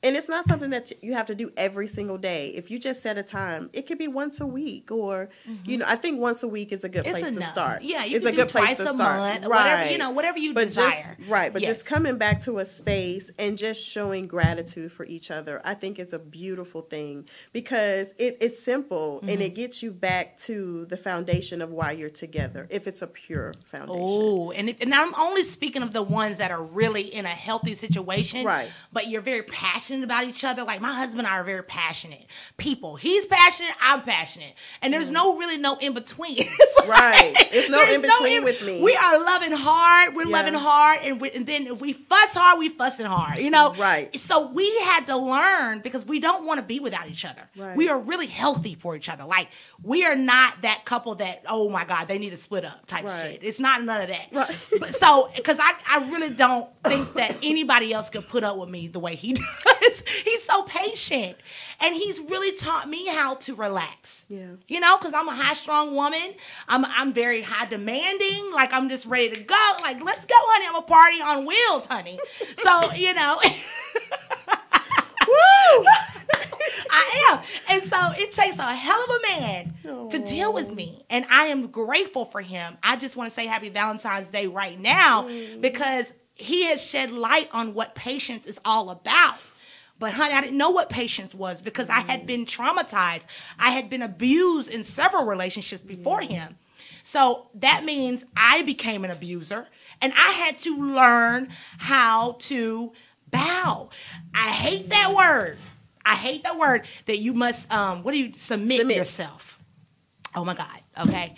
Speaker 2: and it's not something that you have to do every single day. If you just set a time, it could be once a week, or you know, I think once a week is a good
Speaker 1: Mm-hmm. It's
Speaker 2: place
Speaker 1: enough.
Speaker 2: to start.
Speaker 1: Yeah, you
Speaker 2: it's
Speaker 1: can
Speaker 2: a
Speaker 1: do
Speaker 2: good place
Speaker 1: twice
Speaker 2: to
Speaker 1: a
Speaker 2: start.
Speaker 1: month,
Speaker 2: right?
Speaker 1: whatever, you know, whatever you
Speaker 2: but
Speaker 1: desire.
Speaker 2: Just, right, but
Speaker 1: Yes.
Speaker 2: just coming back to a space and just showing gratitude for each other, I think it's a beautiful thing because it, it's simple and
Speaker 1: Mm-hmm.
Speaker 2: it gets you back to the foundation of why you're together. If it's a pure foundation,
Speaker 1: Oh, and it, and I'm only speaking of the ones that are really in a healthy situation,
Speaker 2: Right.
Speaker 1: But you're very passionate about each other. Like my husband and I are very passionate people. He's passionate, I'm passionate, and there's mm. no really no in between. It's like-
Speaker 2: Right. It's no in-between with me.
Speaker 1: We are loving hard. We're
Speaker 2: Yeah.
Speaker 1: loving hard, and, we, and then if we fuss hard, we fussing hard. You know,
Speaker 2: Right.
Speaker 1: So we had to learn because we don't want to be without each other.
Speaker 2: Right.
Speaker 1: We are really healthy for each other. Like we are not that couple that oh my god they need to split up type
Speaker 2: Right.
Speaker 1: shit. It's not none of that.
Speaker 2: Right.
Speaker 1: But so because I I really don't think that anybody else could put up with me the way he does. he's so patient, and he's really taught me how to relax.
Speaker 2: Yeah.
Speaker 1: You know, because I'm a high strong woman. I'm I'm very high demanding. Like I'm just ready to go. Like let's go, honey. I'm a party on wheels, honey. So you know.
Speaker 2: Woo!
Speaker 1: I am. And so it takes a hell of a man to deal with me. And I am grateful for him. I just want to say happy Valentine's Day right now mm. because he has shed light on what patience is all about. But honey, I didn't know what patience was because I had been traumatized. I had been abused in several relationships before him. So that means I became an abuser and I had to learn how to bow. I hate that word. I hate that word that you must um what do you submit,
Speaker 2: Submit.
Speaker 1: yourself. Oh my God. Okay.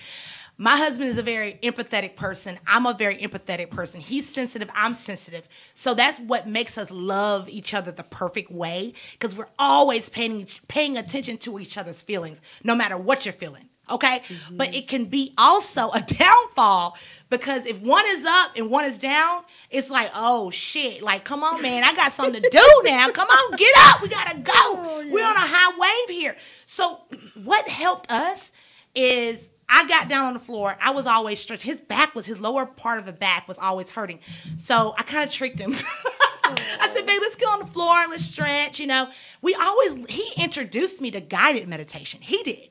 Speaker 1: My husband is a very empathetic person. I'm a very empathetic person. He's sensitive. I'm sensitive. So that's what makes us love each other the perfect way because we're always paying paying attention to each other's feelings, no matter what you're feeling. Okay, mm-hmm. but it can be also a downfall because if one is up and one is down, it's like, oh shit, like come on, man, I got something to do now. Come on, get up, we gotta go. Oh, we're on a high wave here. So what helped us is I got down on the floor. I was always stretched. His back was his lower part of the back was always hurting. So I kind of tricked him. I said, babe, let's get on the floor and let's stretch. You know, we always he introduced me to guided meditation. He did.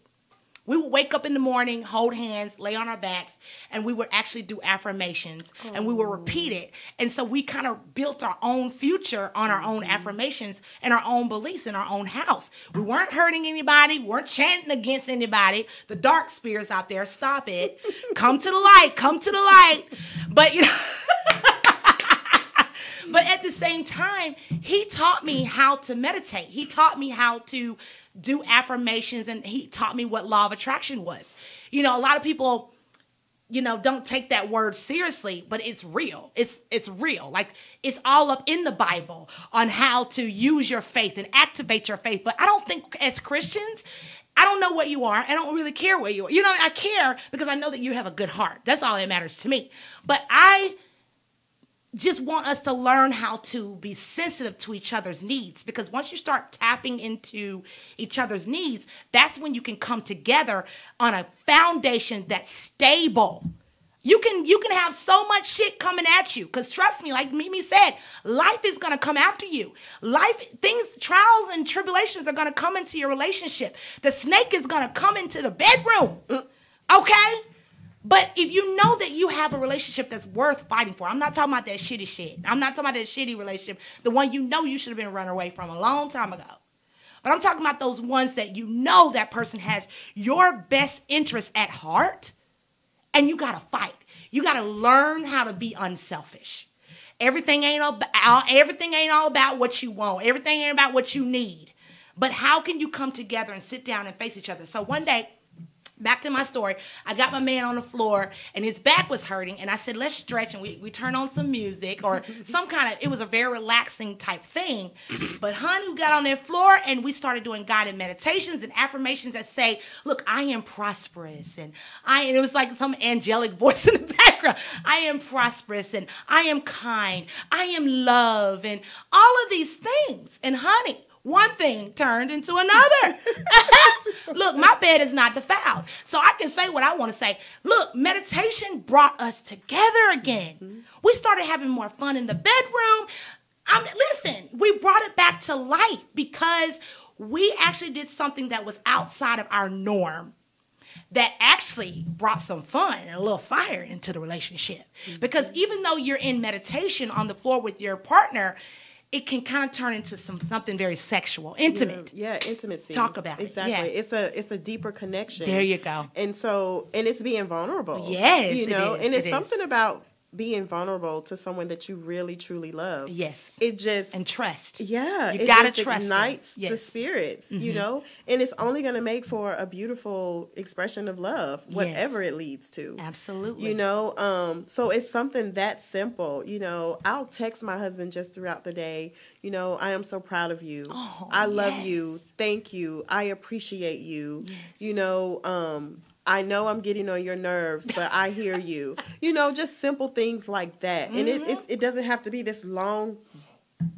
Speaker 1: We would wake up in the morning, hold hands, lay on our backs, and we would actually do affirmations and we would repeat it. And so we kind of built our own future on our own mm-hmm. affirmations and our own beliefs in our own house. We weren't hurting anybody, we weren't chanting against anybody. The dark spirits out there, stop it. Come to the light, come to the light. But you know. But at the same time, he taught me how to meditate. He taught me how to do affirmations and he taught me what law of attraction was. you know, a lot of people you know don't take that word seriously but it's real. It's it's real. Like it's all up in the bible on how to use your faith and activate your faith. But i don't think as christians i don't know what you are. I don't really care where you are. You know i care because i know that you have a good heart. That's all that matters to me. But i just want us to learn how to be sensitive to each other's needs because once you start tapping into each other's needs, that's when you can come together on a foundation that's stable. You can you can have so much shit coming at you cuz trust me like Mimi said, life is going to come after you. Life things trials and tribulations are going to come into your relationship. The snake is going to come into the bedroom. Okay? But if you know that you have a relationship that's worth fighting for, I'm not talking about that shitty shit. I'm not talking about that shitty relationship, the one you know you should have been run away from a long time ago. But I'm talking about those ones that you know that person has your best interest at heart, and you gotta fight. You gotta learn how to be unselfish. Everything ain't about everything ain't all about what you want. Everything ain't about what you need. But how can you come together and sit down and face each other? So one day back to my story. I got my man on the floor and his back was hurting. And I said, let's stretch. And we, we turned on some music or some kind of, it was a very relaxing type thing. But honey, we got on that floor and we started doing guided meditations and affirmations that say, look, I am prosperous. And I, and it was like some angelic voice in the background. I am prosperous and I am kind. I am love and all of these things. And honey, one thing turned into another. Look, my bed is not defiled. So I can say what I want to say. Look, meditation brought us together again. Mm-hmm. We started having more fun in the bedroom. I mean, listen, we brought it back to life because we actually did something that was outside of our norm that actually brought some fun and a little fire into the relationship. Mm-hmm. Because even though you're in meditation on the floor with your partner, it can kind of turn into some something very sexual, intimate.
Speaker 2: Yeah, yeah intimacy.
Speaker 1: Talk about
Speaker 2: exactly.
Speaker 1: it.
Speaker 2: Exactly. It's a it's a deeper connection.
Speaker 1: There you go.
Speaker 2: And so and it's being vulnerable.
Speaker 1: Yes,
Speaker 2: you know, and it's
Speaker 1: it
Speaker 2: something
Speaker 1: is.
Speaker 2: about being vulnerable to someone that you really truly love.
Speaker 1: Yes.
Speaker 2: It just
Speaker 1: and trust.
Speaker 2: Yeah.
Speaker 1: You
Speaker 2: it
Speaker 1: gotta
Speaker 2: just
Speaker 1: trust.
Speaker 2: Ignites
Speaker 1: yes.
Speaker 2: the spirits,
Speaker 1: mm-hmm.
Speaker 2: you know, and it's only going to make for a beautiful expression of love, whatever
Speaker 1: yes.
Speaker 2: it leads to.
Speaker 1: Absolutely.
Speaker 2: You know, um, so it's something that simple. You know, I'll text my husband just throughout the day. You know, I am so proud of you.
Speaker 1: Oh,
Speaker 2: I love
Speaker 1: yes.
Speaker 2: you. Thank you. I appreciate you. You know, um, I know I'm getting on your nerves, but I hear you. You know, just simple things like that. And
Speaker 1: Mm-hmm.
Speaker 2: it, it it doesn't have to be this long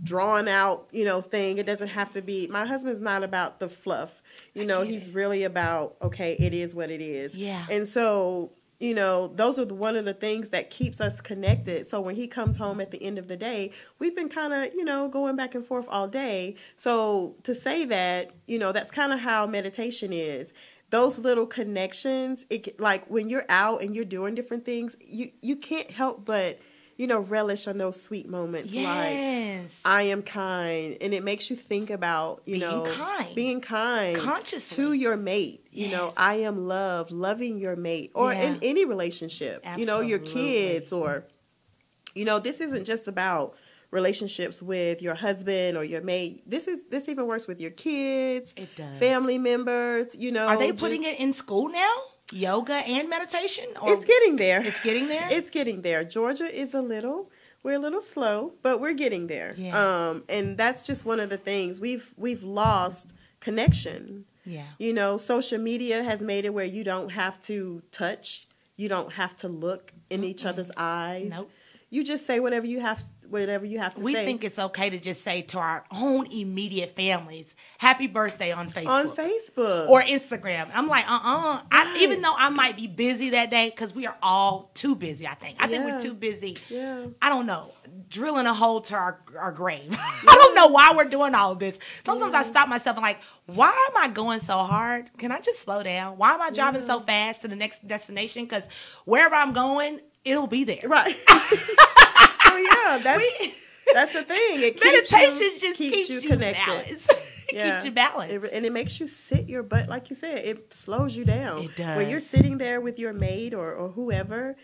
Speaker 2: drawn out, you know, thing. It doesn't have to be my husband's not about the fluff. You know, he's
Speaker 1: it.
Speaker 2: really about okay, it is what it is.
Speaker 1: Yeah.
Speaker 2: And so, you know, those are the, one of the things that keeps us connected. So when he comes home at the end of the day, we've been kind of, you know, going back and forth all day. So to say that, you know, that's kind of how meditation is those little connections it like when you're out and you're doing different things you you can't help but you know relish on those sweet moments like
Speaker 1: Yes.
Speaker 2: I am kind, and it makes you think about you
Speaker 1: Being
Speaker 2: know
Speaker 1: kind.
Speaker 2: being kind
Speaker 1: Consciously.
Speaker 2: to your mate. You know, I am love, loving your mate, or
Speaker 1: Yeah.
Speaker 2: in any relationship. You know, your kids, or you know, this isn't just about relationships with your husband or your mate. This is this even works with your kids,
Speaker 1: It does.
Speaker 2: family members. You know,
Speaker 1: Are they putting
Speaker 2: just-
Speaker 1: it in school now? Yoga and meditation? Or
Speaker 2: It's getting there.
Speaker 1: It's getting there?
Speaker 2: It's getting there. Georgia is a little we're a little slow, but we're getting there.
Speaker 1: Yeah.
Speaker 2: Um and that's just one of the things we've we've lost connection.
Speaker 1: yeah.
Speaker 2: You know, social media has made it where you don't have to touch, you don't have to look in each other's eyes.
Speaker 1: Nope.
Speaker 2: You just say whatever you have whatever you have to
Speaker 1: We
Speaker 2: say.
Speaker 1: think it's okay to just say to our own immediate families, "Happy birthday" on Facebook
Speaker 2: on Facebook.
Speaker 1: or Instagram. I'm like, uh, uh I, even though I might be busy that day, because we are all too busy. I think. I think we're too busy.
Speaker 2: Yeah.
Speaker 1: I don't know, drilling a hole to our our grave. I don't know why we're doing all this. Sometimes I stop myself and like, why am I going so hard? Can I just slow down? Why am I driving so fast to the next destination? Because wherever I'm going, it'll be there.
Speaker 2: Right. so yeah, that's
Speaker 1: We-
Speaker 2: that's the thing. It keeps
Speaker 1: Meditation
Speaker 2: you,
Speaker 1: just
Speaker 2: keeps
Speaker 1: keeps,
Speaker 2: you connected. Yeah.
Speaker 1: keeps you balanced.
Speaker 2: It, and it makes you sit your butt, like you said, it slows you down.
Speaker 1: It does.
Speaker 2: When you're sitting there with your maid or, or whoever,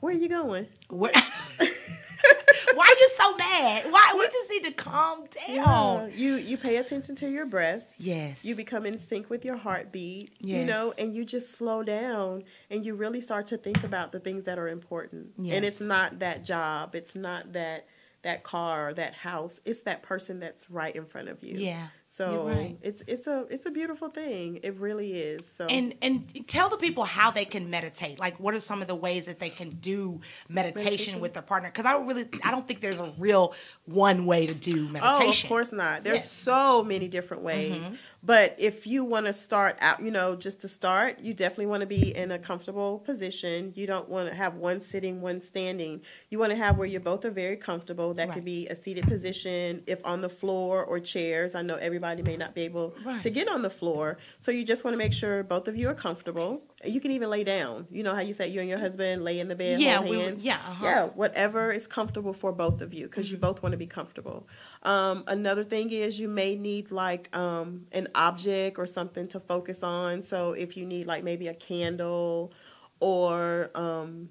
Speaker 2: where are you going?
Speaker 1: Where- Why are you so mad? Why? We just need to calm
Speaker 2: Yeah.
Speaker 1: down.
Speaker 2: You you pay attention to your breath.
Speaker 1: Yes.
Speaker 2: You become in sync with your heartbeat. You know, and you just slow down and you really start to think about the things that are important.
Speaker 1: Yes.
Speaker 2: And it's not that job. It's not that that car or that house. It's that person that's right in front of you.
Speaker 1: Yeah.
Speaker 2: So
Speaker 1: right.
Speaker 2: it's it's a it's a beautiful thing. It really is. So
Speaker 1: And and tell the people how they can meditate. Like, what are some of the ways that they can do meditation,
Speaker 2: Meditation.
Speaker 1: with their partner? Because I don't really, I don't think there's a real one way to do meditation.
Speaker 2: Oh, of course not. There's
Speaker 1: Yes.
Speaker 2: so many different ways. Mm-hmm. But if you want to start out, you know, just to start, you definitely want to be in a comfortable position. You don't want to have one sitting, one standing. You want to have where you both are very comfortable. That
Speaker 1: Right.
Speaker 2: could be a seated position, if on the floor or chairs. I know everybody may not be able
Speaker 1: Right.
Speaker 2: to get on the floor. So you just want to make sure both of you are comfortable. You can even lay down. You know how you said you and your husband lay in the bed,
Speaker 1: Yeah,
Speaker 2: hold
Speaker 1: we
Speaker 2: hands.
Speaker 1: yeah, uh-huh.
Speaker 2: yeah, whatever is comfortable for both of you because you both want to be comfortable. Um, another thing is you may need like um, an object or something to focus on. So if you need like maybe a candle or um,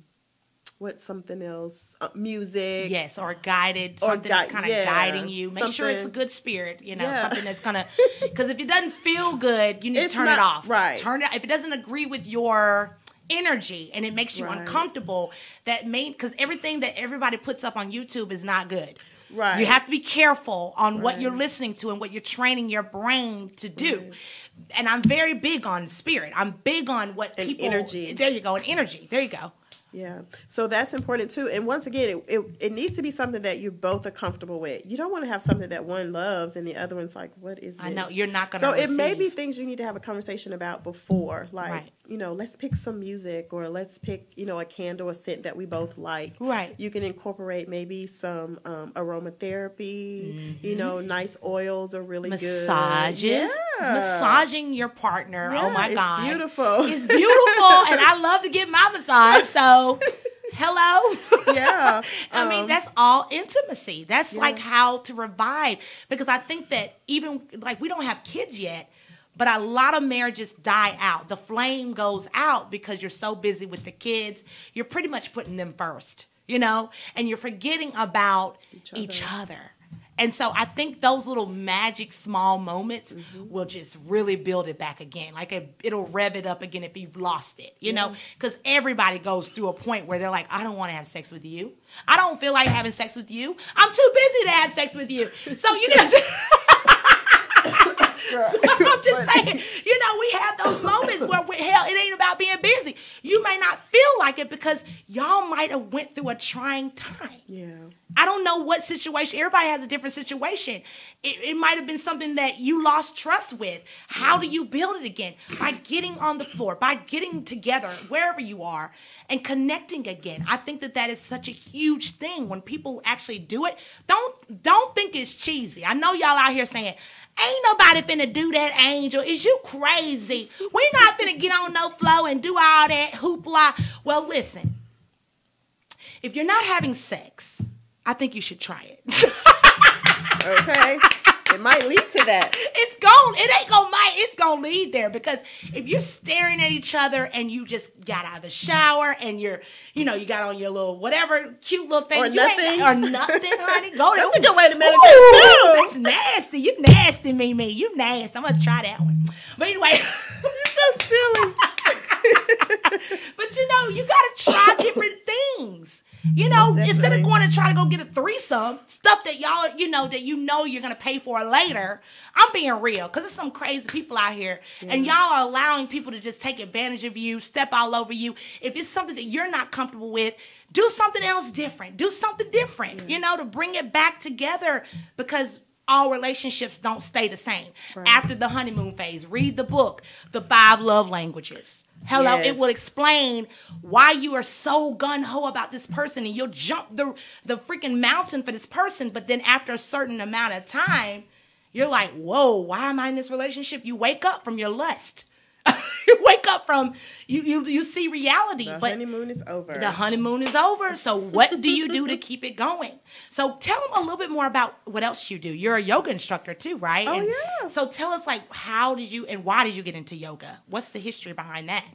Speaker 2: what's something else, uh, music.
Speaker 1: Yes, or guided,
Speaker 2: Or
Speaker 1: something
Speaker 2: gui-
Speaker 1: that's kind of
Speaker 2: yeah,
Speaker 1: guiding you. Make sure it's a good spirit, you know,
Speaker 2: Yeah.
Speaker 1: something that's gonna. Because if it doesn't feel good, you need
Speaker 2: It's
Speaker 1: to turn
Speaker 2: not-
Speaker 1: it off.
Speaker 2: right.
Speaker 1: Turn it. If it doesn't agree with your energy and it makes you
Speaker 2: Right.
Speaker 1: uncomfortable, that may because everything that everybody puts up on YouTube is not good.
Speaker 2: Right.
Speaker 1: You have to be careful on what you're listening to and what you're training your brain to do. And I'm very big on spirit. I'm big on what
Speaker 2: And
Speaker 1: people.
Speaker 2: energy.
Speaker 1: There you go. And energy. There you go.
Speaker 2: Yeah. So that's important too. And once again, it, it, it needs to be something that you both are comfortable with. You don't want to have something that one loves and the other one's like, what is this?
Speaker 1: I know you're not gonna.
Speaker 2: So it may be things you need to have a conversation about before, like
Speaker 1: Right.
Speaker 2: You know, let's pick some music or let's pick you know a candle, a scent that we both like.
Speaker 1: Right.
Speaker 2: You can incorporate maybe some um, aromatherapy.
Speaker 1: Mm-hmm.
Speaker 2: You know, nice oils are really good.
Speaker 1: massages,
Speaker 2: Yeah.
Speaker 1: massaging your partner. oh
Speaker 2: Yeah,
Speaker 1: my
Speaker 2: it's
Speaker 1: god,
Speaker 2: beautiful.
Speaker 1: It's beautiful, and I love to get my massage. So, hello.
Speaker 2: Yeah.
Speaker 1: I mean,
Speaker 2: Um,
Speaker 1: that's all intimacy. That's
Speaker 2: Yeah.
Speaker 1: like how to revive. Because I think that even like we don't have kids yet, but a lot of marriages die out. The flame goes out because you're so busy with the kids. You're pretty much putting them first, you know, and you're forgetting about
Speaker 2: Each
Speaker 1: each
Speaker 2: other.
Speaker 1: other. And so I think those little magic small moments
Speaker 2: Mm-hmm.
Speaker 1: will just really build it back again. Like it, it'll rev it up again if you've lost it, you know? Because everybody goes through a point where they're like, I don't want to have sex with you. I don't feel like having sex with you. I'm too busy to have sex with you. So you know, I'm just saying, you know, we have those moments where we, hell, it ain't about being busy. You may not feel like it because y'all might have went through a trying time.
Speaker 2: yeah.
Speaker 1: I don't know what situation. Everybody has a different situation. It, it might have been something that you lost trust with. How do you build it again? By getting on the floor, by getting together wherever you are and connecting again. I think that that is such a huge thing when people actually do it. Don't don't think it's cheesy. I know y'all out here saying, "Ain't nobody finna do that, Angel. Is you crazy? We're not finna get on no flow and do all that hoopla." Well, listen. If you're not having sex, I think you should try it.
Speaker 2: Okay. It might lead to that.
Speaker 1: it's going it ain't gonna might it's gonna lead there because if you're staring at each other and you just got out of the shower and you're you know you got on your little whatever cute little thing
Speaker 2: Or nothing.
Speaker 1: or nothing honey. Go
Speaker 2: That's a good way to meditate,
Speaker 1: ooh, that's nasty. You nasty me me you nasty. I'm gonna try that one. But anyway.
Speaker 2: So silly.
Speaker 1: but you know you gotta try different things you mm-hmm. know,
Speaker 2: Most
Speaker 1: instead of going and trying to go get a threesome, stuff that y'all, you know, that you know you're gonna pay for later. I'm being real, cause there's some crazy people out here, and y'all are allowing people to just take advantage of you, step all over you. If it's something that you're not comfortable with, do something else different. Do something different, you know, to bring it back together, because all relationships don't stay the same.
Speaker 2: Right.
Speaker 1: After the honeymoon phase, read the book, The Five Love Languages. Hello, it will explain why you are so gun ho about this person, and you'll jump the the freaking mountain for this person. But then after a certain amount of time, you're like, "Whoa, why am I in this relationship?" You wake up from your lust. you wake up from you you you see reality,
Speaker 2: The
Speaker 1: but
Speaker 2: honeymoon is over.
Speaker 1: the honeymoon is over. So what do you do to keep it going? So tell them a little bit more about what else you do. You're a yoga instructor too, right?
Speaker 2: Oh,
Speaker 1: And
Speaker 2: yeah.
Speaker 1: So tell us like how did you and why did you get into yoga? What's the history behind that?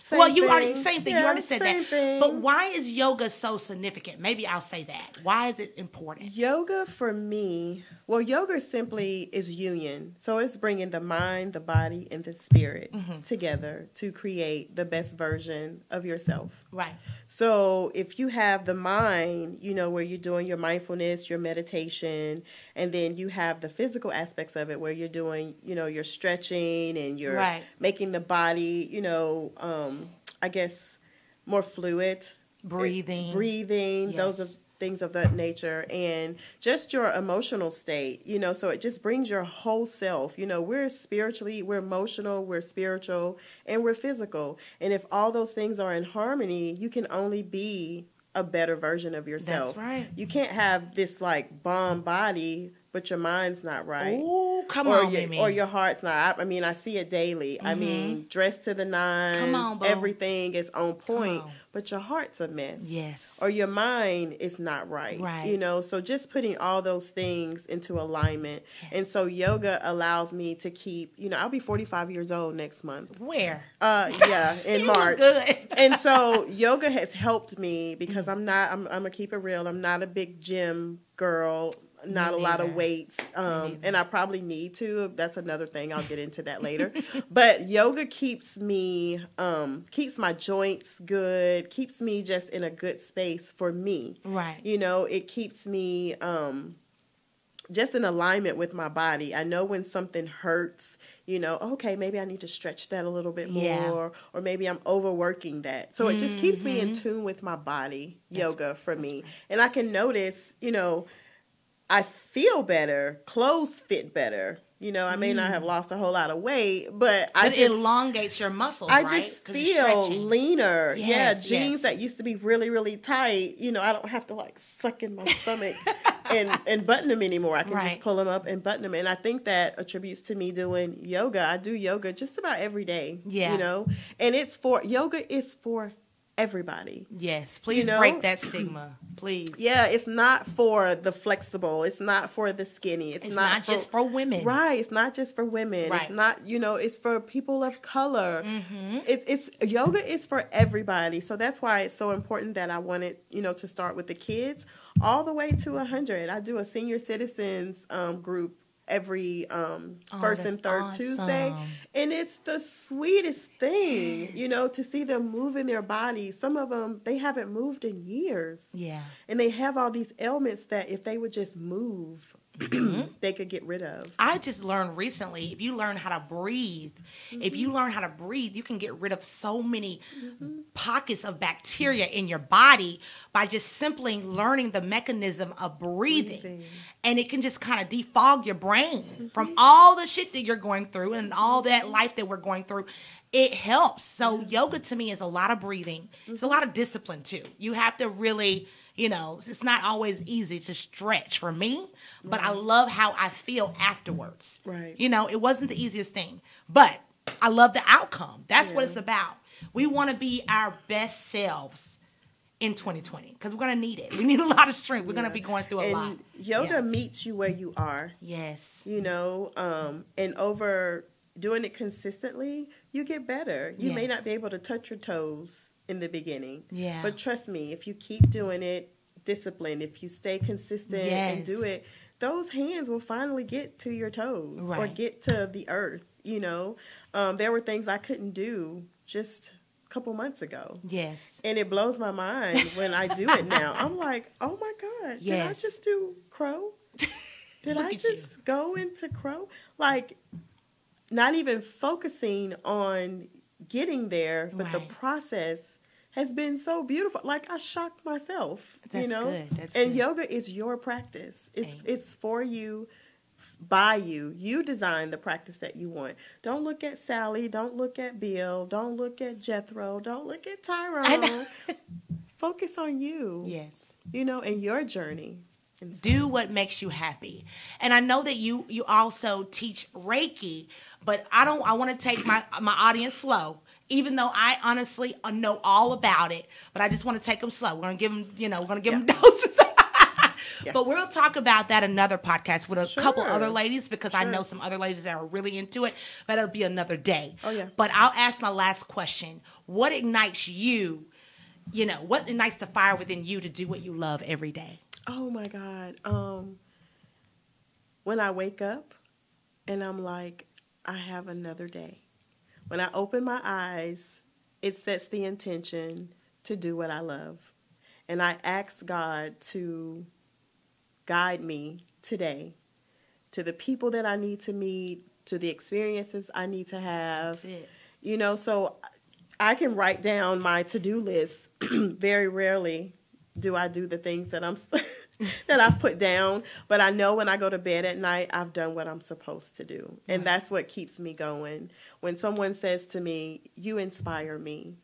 Speaker 2: Same
Speaker 1: well, you already same thing. you already said that.
Speaker 2: thing.
Speaker 1: But why is yoga so significant? Maybe I'll say that. Why is it important?
Speaker 2: Yoga for me, well, yoga simply is union. So it's bringing the mind, the body, and the spirit
Speaker 1: Mm-hmm.
Speaker 2: together to create the best version of yourself.
Speaker 1: Right.
Speaker 2: So if you have the mind, you know, where you're doing your mindfulness, your meditation, and then you have the physical aspects of it where you're doing, you know, your stretching and you're
Speaker 1: Right.
Speaker 2: making the body, you know, um, I guess more fluid.
Speaker 1: Breathing.
Speaker 2: Breathing, those are things of that nature and just your emotional state you know so it just brings your whole self you know we're spiritually we're emotional we're spiritual and we're physical and if all those things are in harmony you can only be a better version of yourself That's
Speaker 1: right.
Speaker 2: you can't have this like bomb body but your mind's not right
Speaker 1: Ooh, come
Speaker 2: or
Speaker 1: on,
Speaker 2: your,
Speaker 1: Mimi.
Speaker 2: or your heart's not. I, I mean, I see it daily. I mean, dressed to the nines.
Speaker 1: Come on,
Speaker 2: everything is on point,
Speaker 1: on.
Speaker 2: but your heart's a mess.
Speaker 1: Yes.
Speaker 2: Or your mind is not right.
Speaker 1: Right.
Speaker 2: You know, so just putting all those things into alignment. And so yoga allows me to keep, you know, I'll be 45 years old next month.
Speaker 1: Where?
Speaker 2: Uh, yeah, in March. and so yoga has helped me because I'm not, I'm, I'm gonna keep it real. I'm not a big gym girl. Not a lot of weights, um, and I probably need to. That's another thing. I'll get into that later. but yoga keeps me, um, keeps my joints good, keeps me just in a good space for me.
Speaker 1: Right.
Speaker 2: You know, it keeps me um, just in alignment with my body. I know when something hurts, you know, okay, maybe I need to stretch that a little bit more,
Speaker 1: Yeah.
Speaker 2: or maybe I'm overworking that. So it just keeps me in
Speaker 1: Mm-hmm.
Speaker 2: tune with my body, yoga for me. And I can notice, you know, I feel better, clothes fit better. You know, I may not have lost a whole lot of weight, but I
Speaker 1: Mm.
Speaker 2: Just
Speaker 1: it elongates your muscles,
Speaker 2: I
Speaker 1: right?
Speaker 2: just feel leaner. yeah, jeans
Speaker 1: yes.
Speaker 2: that used to be really, really tight. You know, I don't have to like suck in my stomach and and button them anymore. I can
Speaker 1: Right.
Speaker 2: just pull them up and button them. And I think that attributes to me doing yoga. I do yoga just about every day.
Speaker 1: Yeah.
Speaker 2: you know, and it's for yoga is for everybody.
Speaker 1: Yes. Please
Speaker 2: know?
Speaker 1: break that stigma. Please.
Speaker 2: Yeah, it's not for the flexible. It's not for the skinny. It's,
Speaker 1: It's not, just for women.
Speaker 2: Right, it's not just for women.
Speaker 1: Right.
Speaker 2: It's not, you know, it's for people of color.
Speaker 1: Mm-hmm.
Speaker 2: It's it's yoga is for everybody. So that's why it's so important that I wanted, you know, to start with the kids all the way to 100. I do a senior citizens um, group every um,
Speaker 1: Oh,
Speaker 2: first and third Tuesday. And it's the sweetest thing, you know, to see them moving their bodies. Some of them, they haven't moved in years
Speaker 1: Yeah.
Speaker 2: and they have all these ailments that if they would just move.
Speaker 1: Mm-hmm.
Speaker 2: they could get rid of.
Speaker 1: I just learned recently if you learn how to breathe, if mm-hmm. you learn how to breathe, you can get rid of so many mm-hmm. pockets of bacteria in your body by just simply learning the mechanism of breathing.
Speaker 2: Breathing.
Speaker 1: And it can just kind of defog your brain from all the shit that you're going through and all that life that we're going through. It helps. So, mm-hmm. yoga to me is a lot of breathing, it's a mm-hmm. lot of discipline too. You have to really you know, it's not always easy to stretch for me, but I love how I feel afterwards.
Speaker 2: Right.
Speaker 1: You know, it wasn't the easiest thing, but I love the outcome. That's what it's about. We mm-hmm. want to be our best selves in 2020 because we're going to need it. We need a lot of strength. We're going to be going through a
Speaker 2: and
Speaker 1: lot.
Speaker 2: yoga
Speaker 1: Yeah.
Speaker 2: meets you where you are,
Speaker 1: Yes.
Speaker 2: you know, um, and over doing it consistently, you get better. You may not be able to touch your toes in the beginning.
Speaker 1: Yeah.
Speaker 2: But trust me, if you keep doing it, disciplined, if you stay consistent and do it, those hands will finally get to your toes or get to the earth. You know, um, there were things I couldn't do just a couple months ago.
Speaker 1: Yes.
Speaker 2: And it blows my mind when I do it now. I'm like, oh my God, did I just do crow? Did I
Speaker 1: at you.
Speaker 2: just go into crow? Like, not even focusing on getting there, but the process has been so beautiful. Like I shocked myself, you know.
Speaker 1: good. That's
Speaker 2: and
Speaker 1: good.
Speaker 2: yoga is your practice. It's
Speaker 1: Thanks.
Speaker 2: it's for you, by you. You design the practice that you want. Don't look at Sally. Don't look at Bill. Don't look at Jethro. Don't look at. Tyrone. Focus on you.
Speaker 1: Yes.
Speaker 2: You know, and your journey.
Speaker 1: Do what makes you happy and i know that you you also teach reiki but i don't i want to take my my audience slow even though i honestly know all about it but i just want to take them slow we're gonna give them you know we're gonna give them doses
Speaker 2: Yeah.
Speaker 1: But we'll talk about that another podcast with a couple other ladies because I know some other ladies that are really into it. But it'll be another day.
Speaker 2: Oh, yeah.
Speaker 1: But I'll ask my last question: What ignites you? You know, what ignites the fire within you to do what you love every day?
Speaker 2: Oh my God. Um, when I wake up and I'm like, I have another day. When I open my eyes, it sets the intention to do what I love. And I ask God to guide me today to the people that I need to meet, to the experiences I need to have.
Speaker 1: That's it.
Speaker 2: You know, so I can write down my to-do list. Very rarely do I do the things that I'm that I've put down, but I know when I go to bed at night, I've done what I'm supposed to do. And that's what keeps me going. When someone says to me, "You inspire me."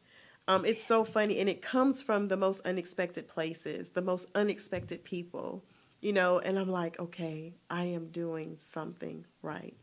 Speaker 2: Um, it's so funny, and it comes from the most unexpected places, the most unexpected people, you know. And I'm like, okay, I am doing something right,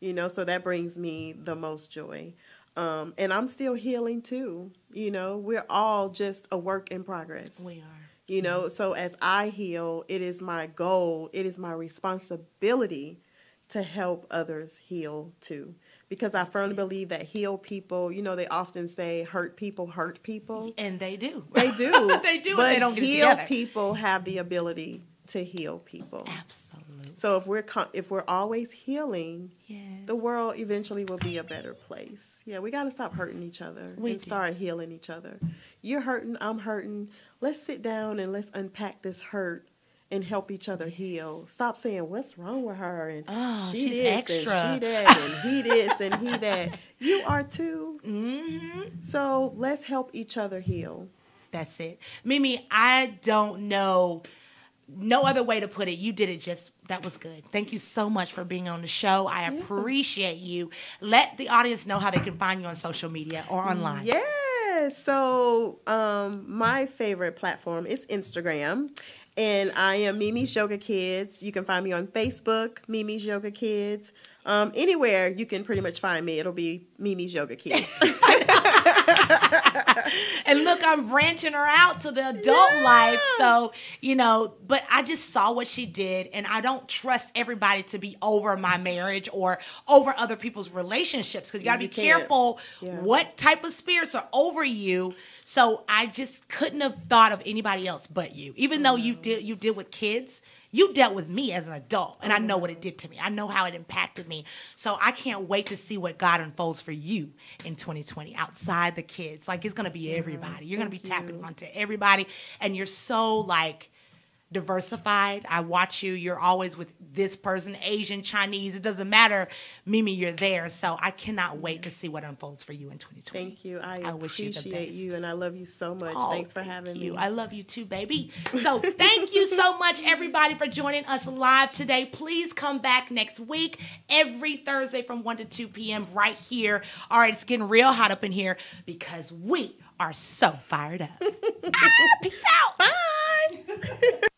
Speaker 2: you know. So that brings me the most joy, um, and I'm still healing too. You know, we're all just a work in progress.
Speaker 1: We are.
Speaker 2: You know, mm-hmm. so as I heal, it is my goal, it is my responsibility to help others heal too. Because I firmly believe that heal people, you know, they often say hurt people hurt people.
Speaker 1: And they do.
Speaker 2: They do.
Speaker 1: they do.
Speaker 2: But
Speaker 1: they don't get
Speaker 2: heal
Speaker 1: together.
Speaker 2: people have the ability to heal people.
Speaker 1: Absolutely.
Speaker 2: So if we're if we're always healing,
Speaker 1: Yes.
Speaker 2: the world eventually will be a better place. Yeah, we got to stop hurting each other
Speaker 1: We
Speaker 2: and
Speaker 1: do.
Speaker 2: start healing each other. You're hurting, I'm hurting. Let's sit down and let's unpack this hurt and help each other heal. Stop saying what's wrong with her and
Speaker 1: Oh,
Speaker 2: she
Speaker 1: she's
Speaker 2: this
Speaker 1: extra."
Speaker 2: and she that and he this and he that. You are too.
Speaker 1: hmm
Speaker 2: So let's help each other heal.
Speaker 1: That's it. Mimi, I don't know no other way to put it. You did it just that was good. Thank you so much for being on the show. I
Speaker 2: Yeah.
Speaker 1: appreciate you. Let the audience know how they can find you on social media or online.
Speaker 2: Yeah. So um, my favorite platform is Instagram. And I am Mimi's Yoga Kids. You can find me on Facebook, Mimi's Yoga Kids. Um, anywhere you can pretty much find me, it'll be Mimi's Yoga Kids.
Speaker 1: And look, I'm branching her out to the adult
Speaker 2: Yeah.
Speaker 1: life. So, you know, but I just saw what she did, and I don't trust everybody to be over my marriage or over other people's relationships because you got to be
Speaker 2: can't.
Speaker 1: careful
Speaker 2: Yeah.
Speaker 1: what type of spirits are over you. So I just couldn't have thought of anybody else but you. Even though you mm-hmm. did you deal with kids, you dealt with me as an adult, and I know what it mm-hmm. did to me. I know how it impacted me. So I can't wait to see what God unfolds for you in 2020 outside the kids. Like it's gonna be mm-hmm. everybody. You're gonna be tapping onto everybody, and you're so like diversified. I watch you. You're always with this person, Asian, Chinese. It doesn't matter. Mimi, you're there. So I cannot wait to see what unfolds for you in 2020.
Speaker 2: Thank you. I,
Speaker 1: I wish you the
Speaker 2: appreciate
Speaker 1: best.
Speaker 2: you and I love you so much.
Speaker 1: Oh,
Speaker 2: Thanks for having
Speaker 1: you.
Speaker 2: me.
Speaker 1: I love you too, baby. So thank you so much, everybody, for joining us live today. Please come back next week, every Thursday from 1 to 2 p.m. right here. All right, it's getting real hot up in here because we are so fired up. ah, peace out.
Speaker 2: Bye.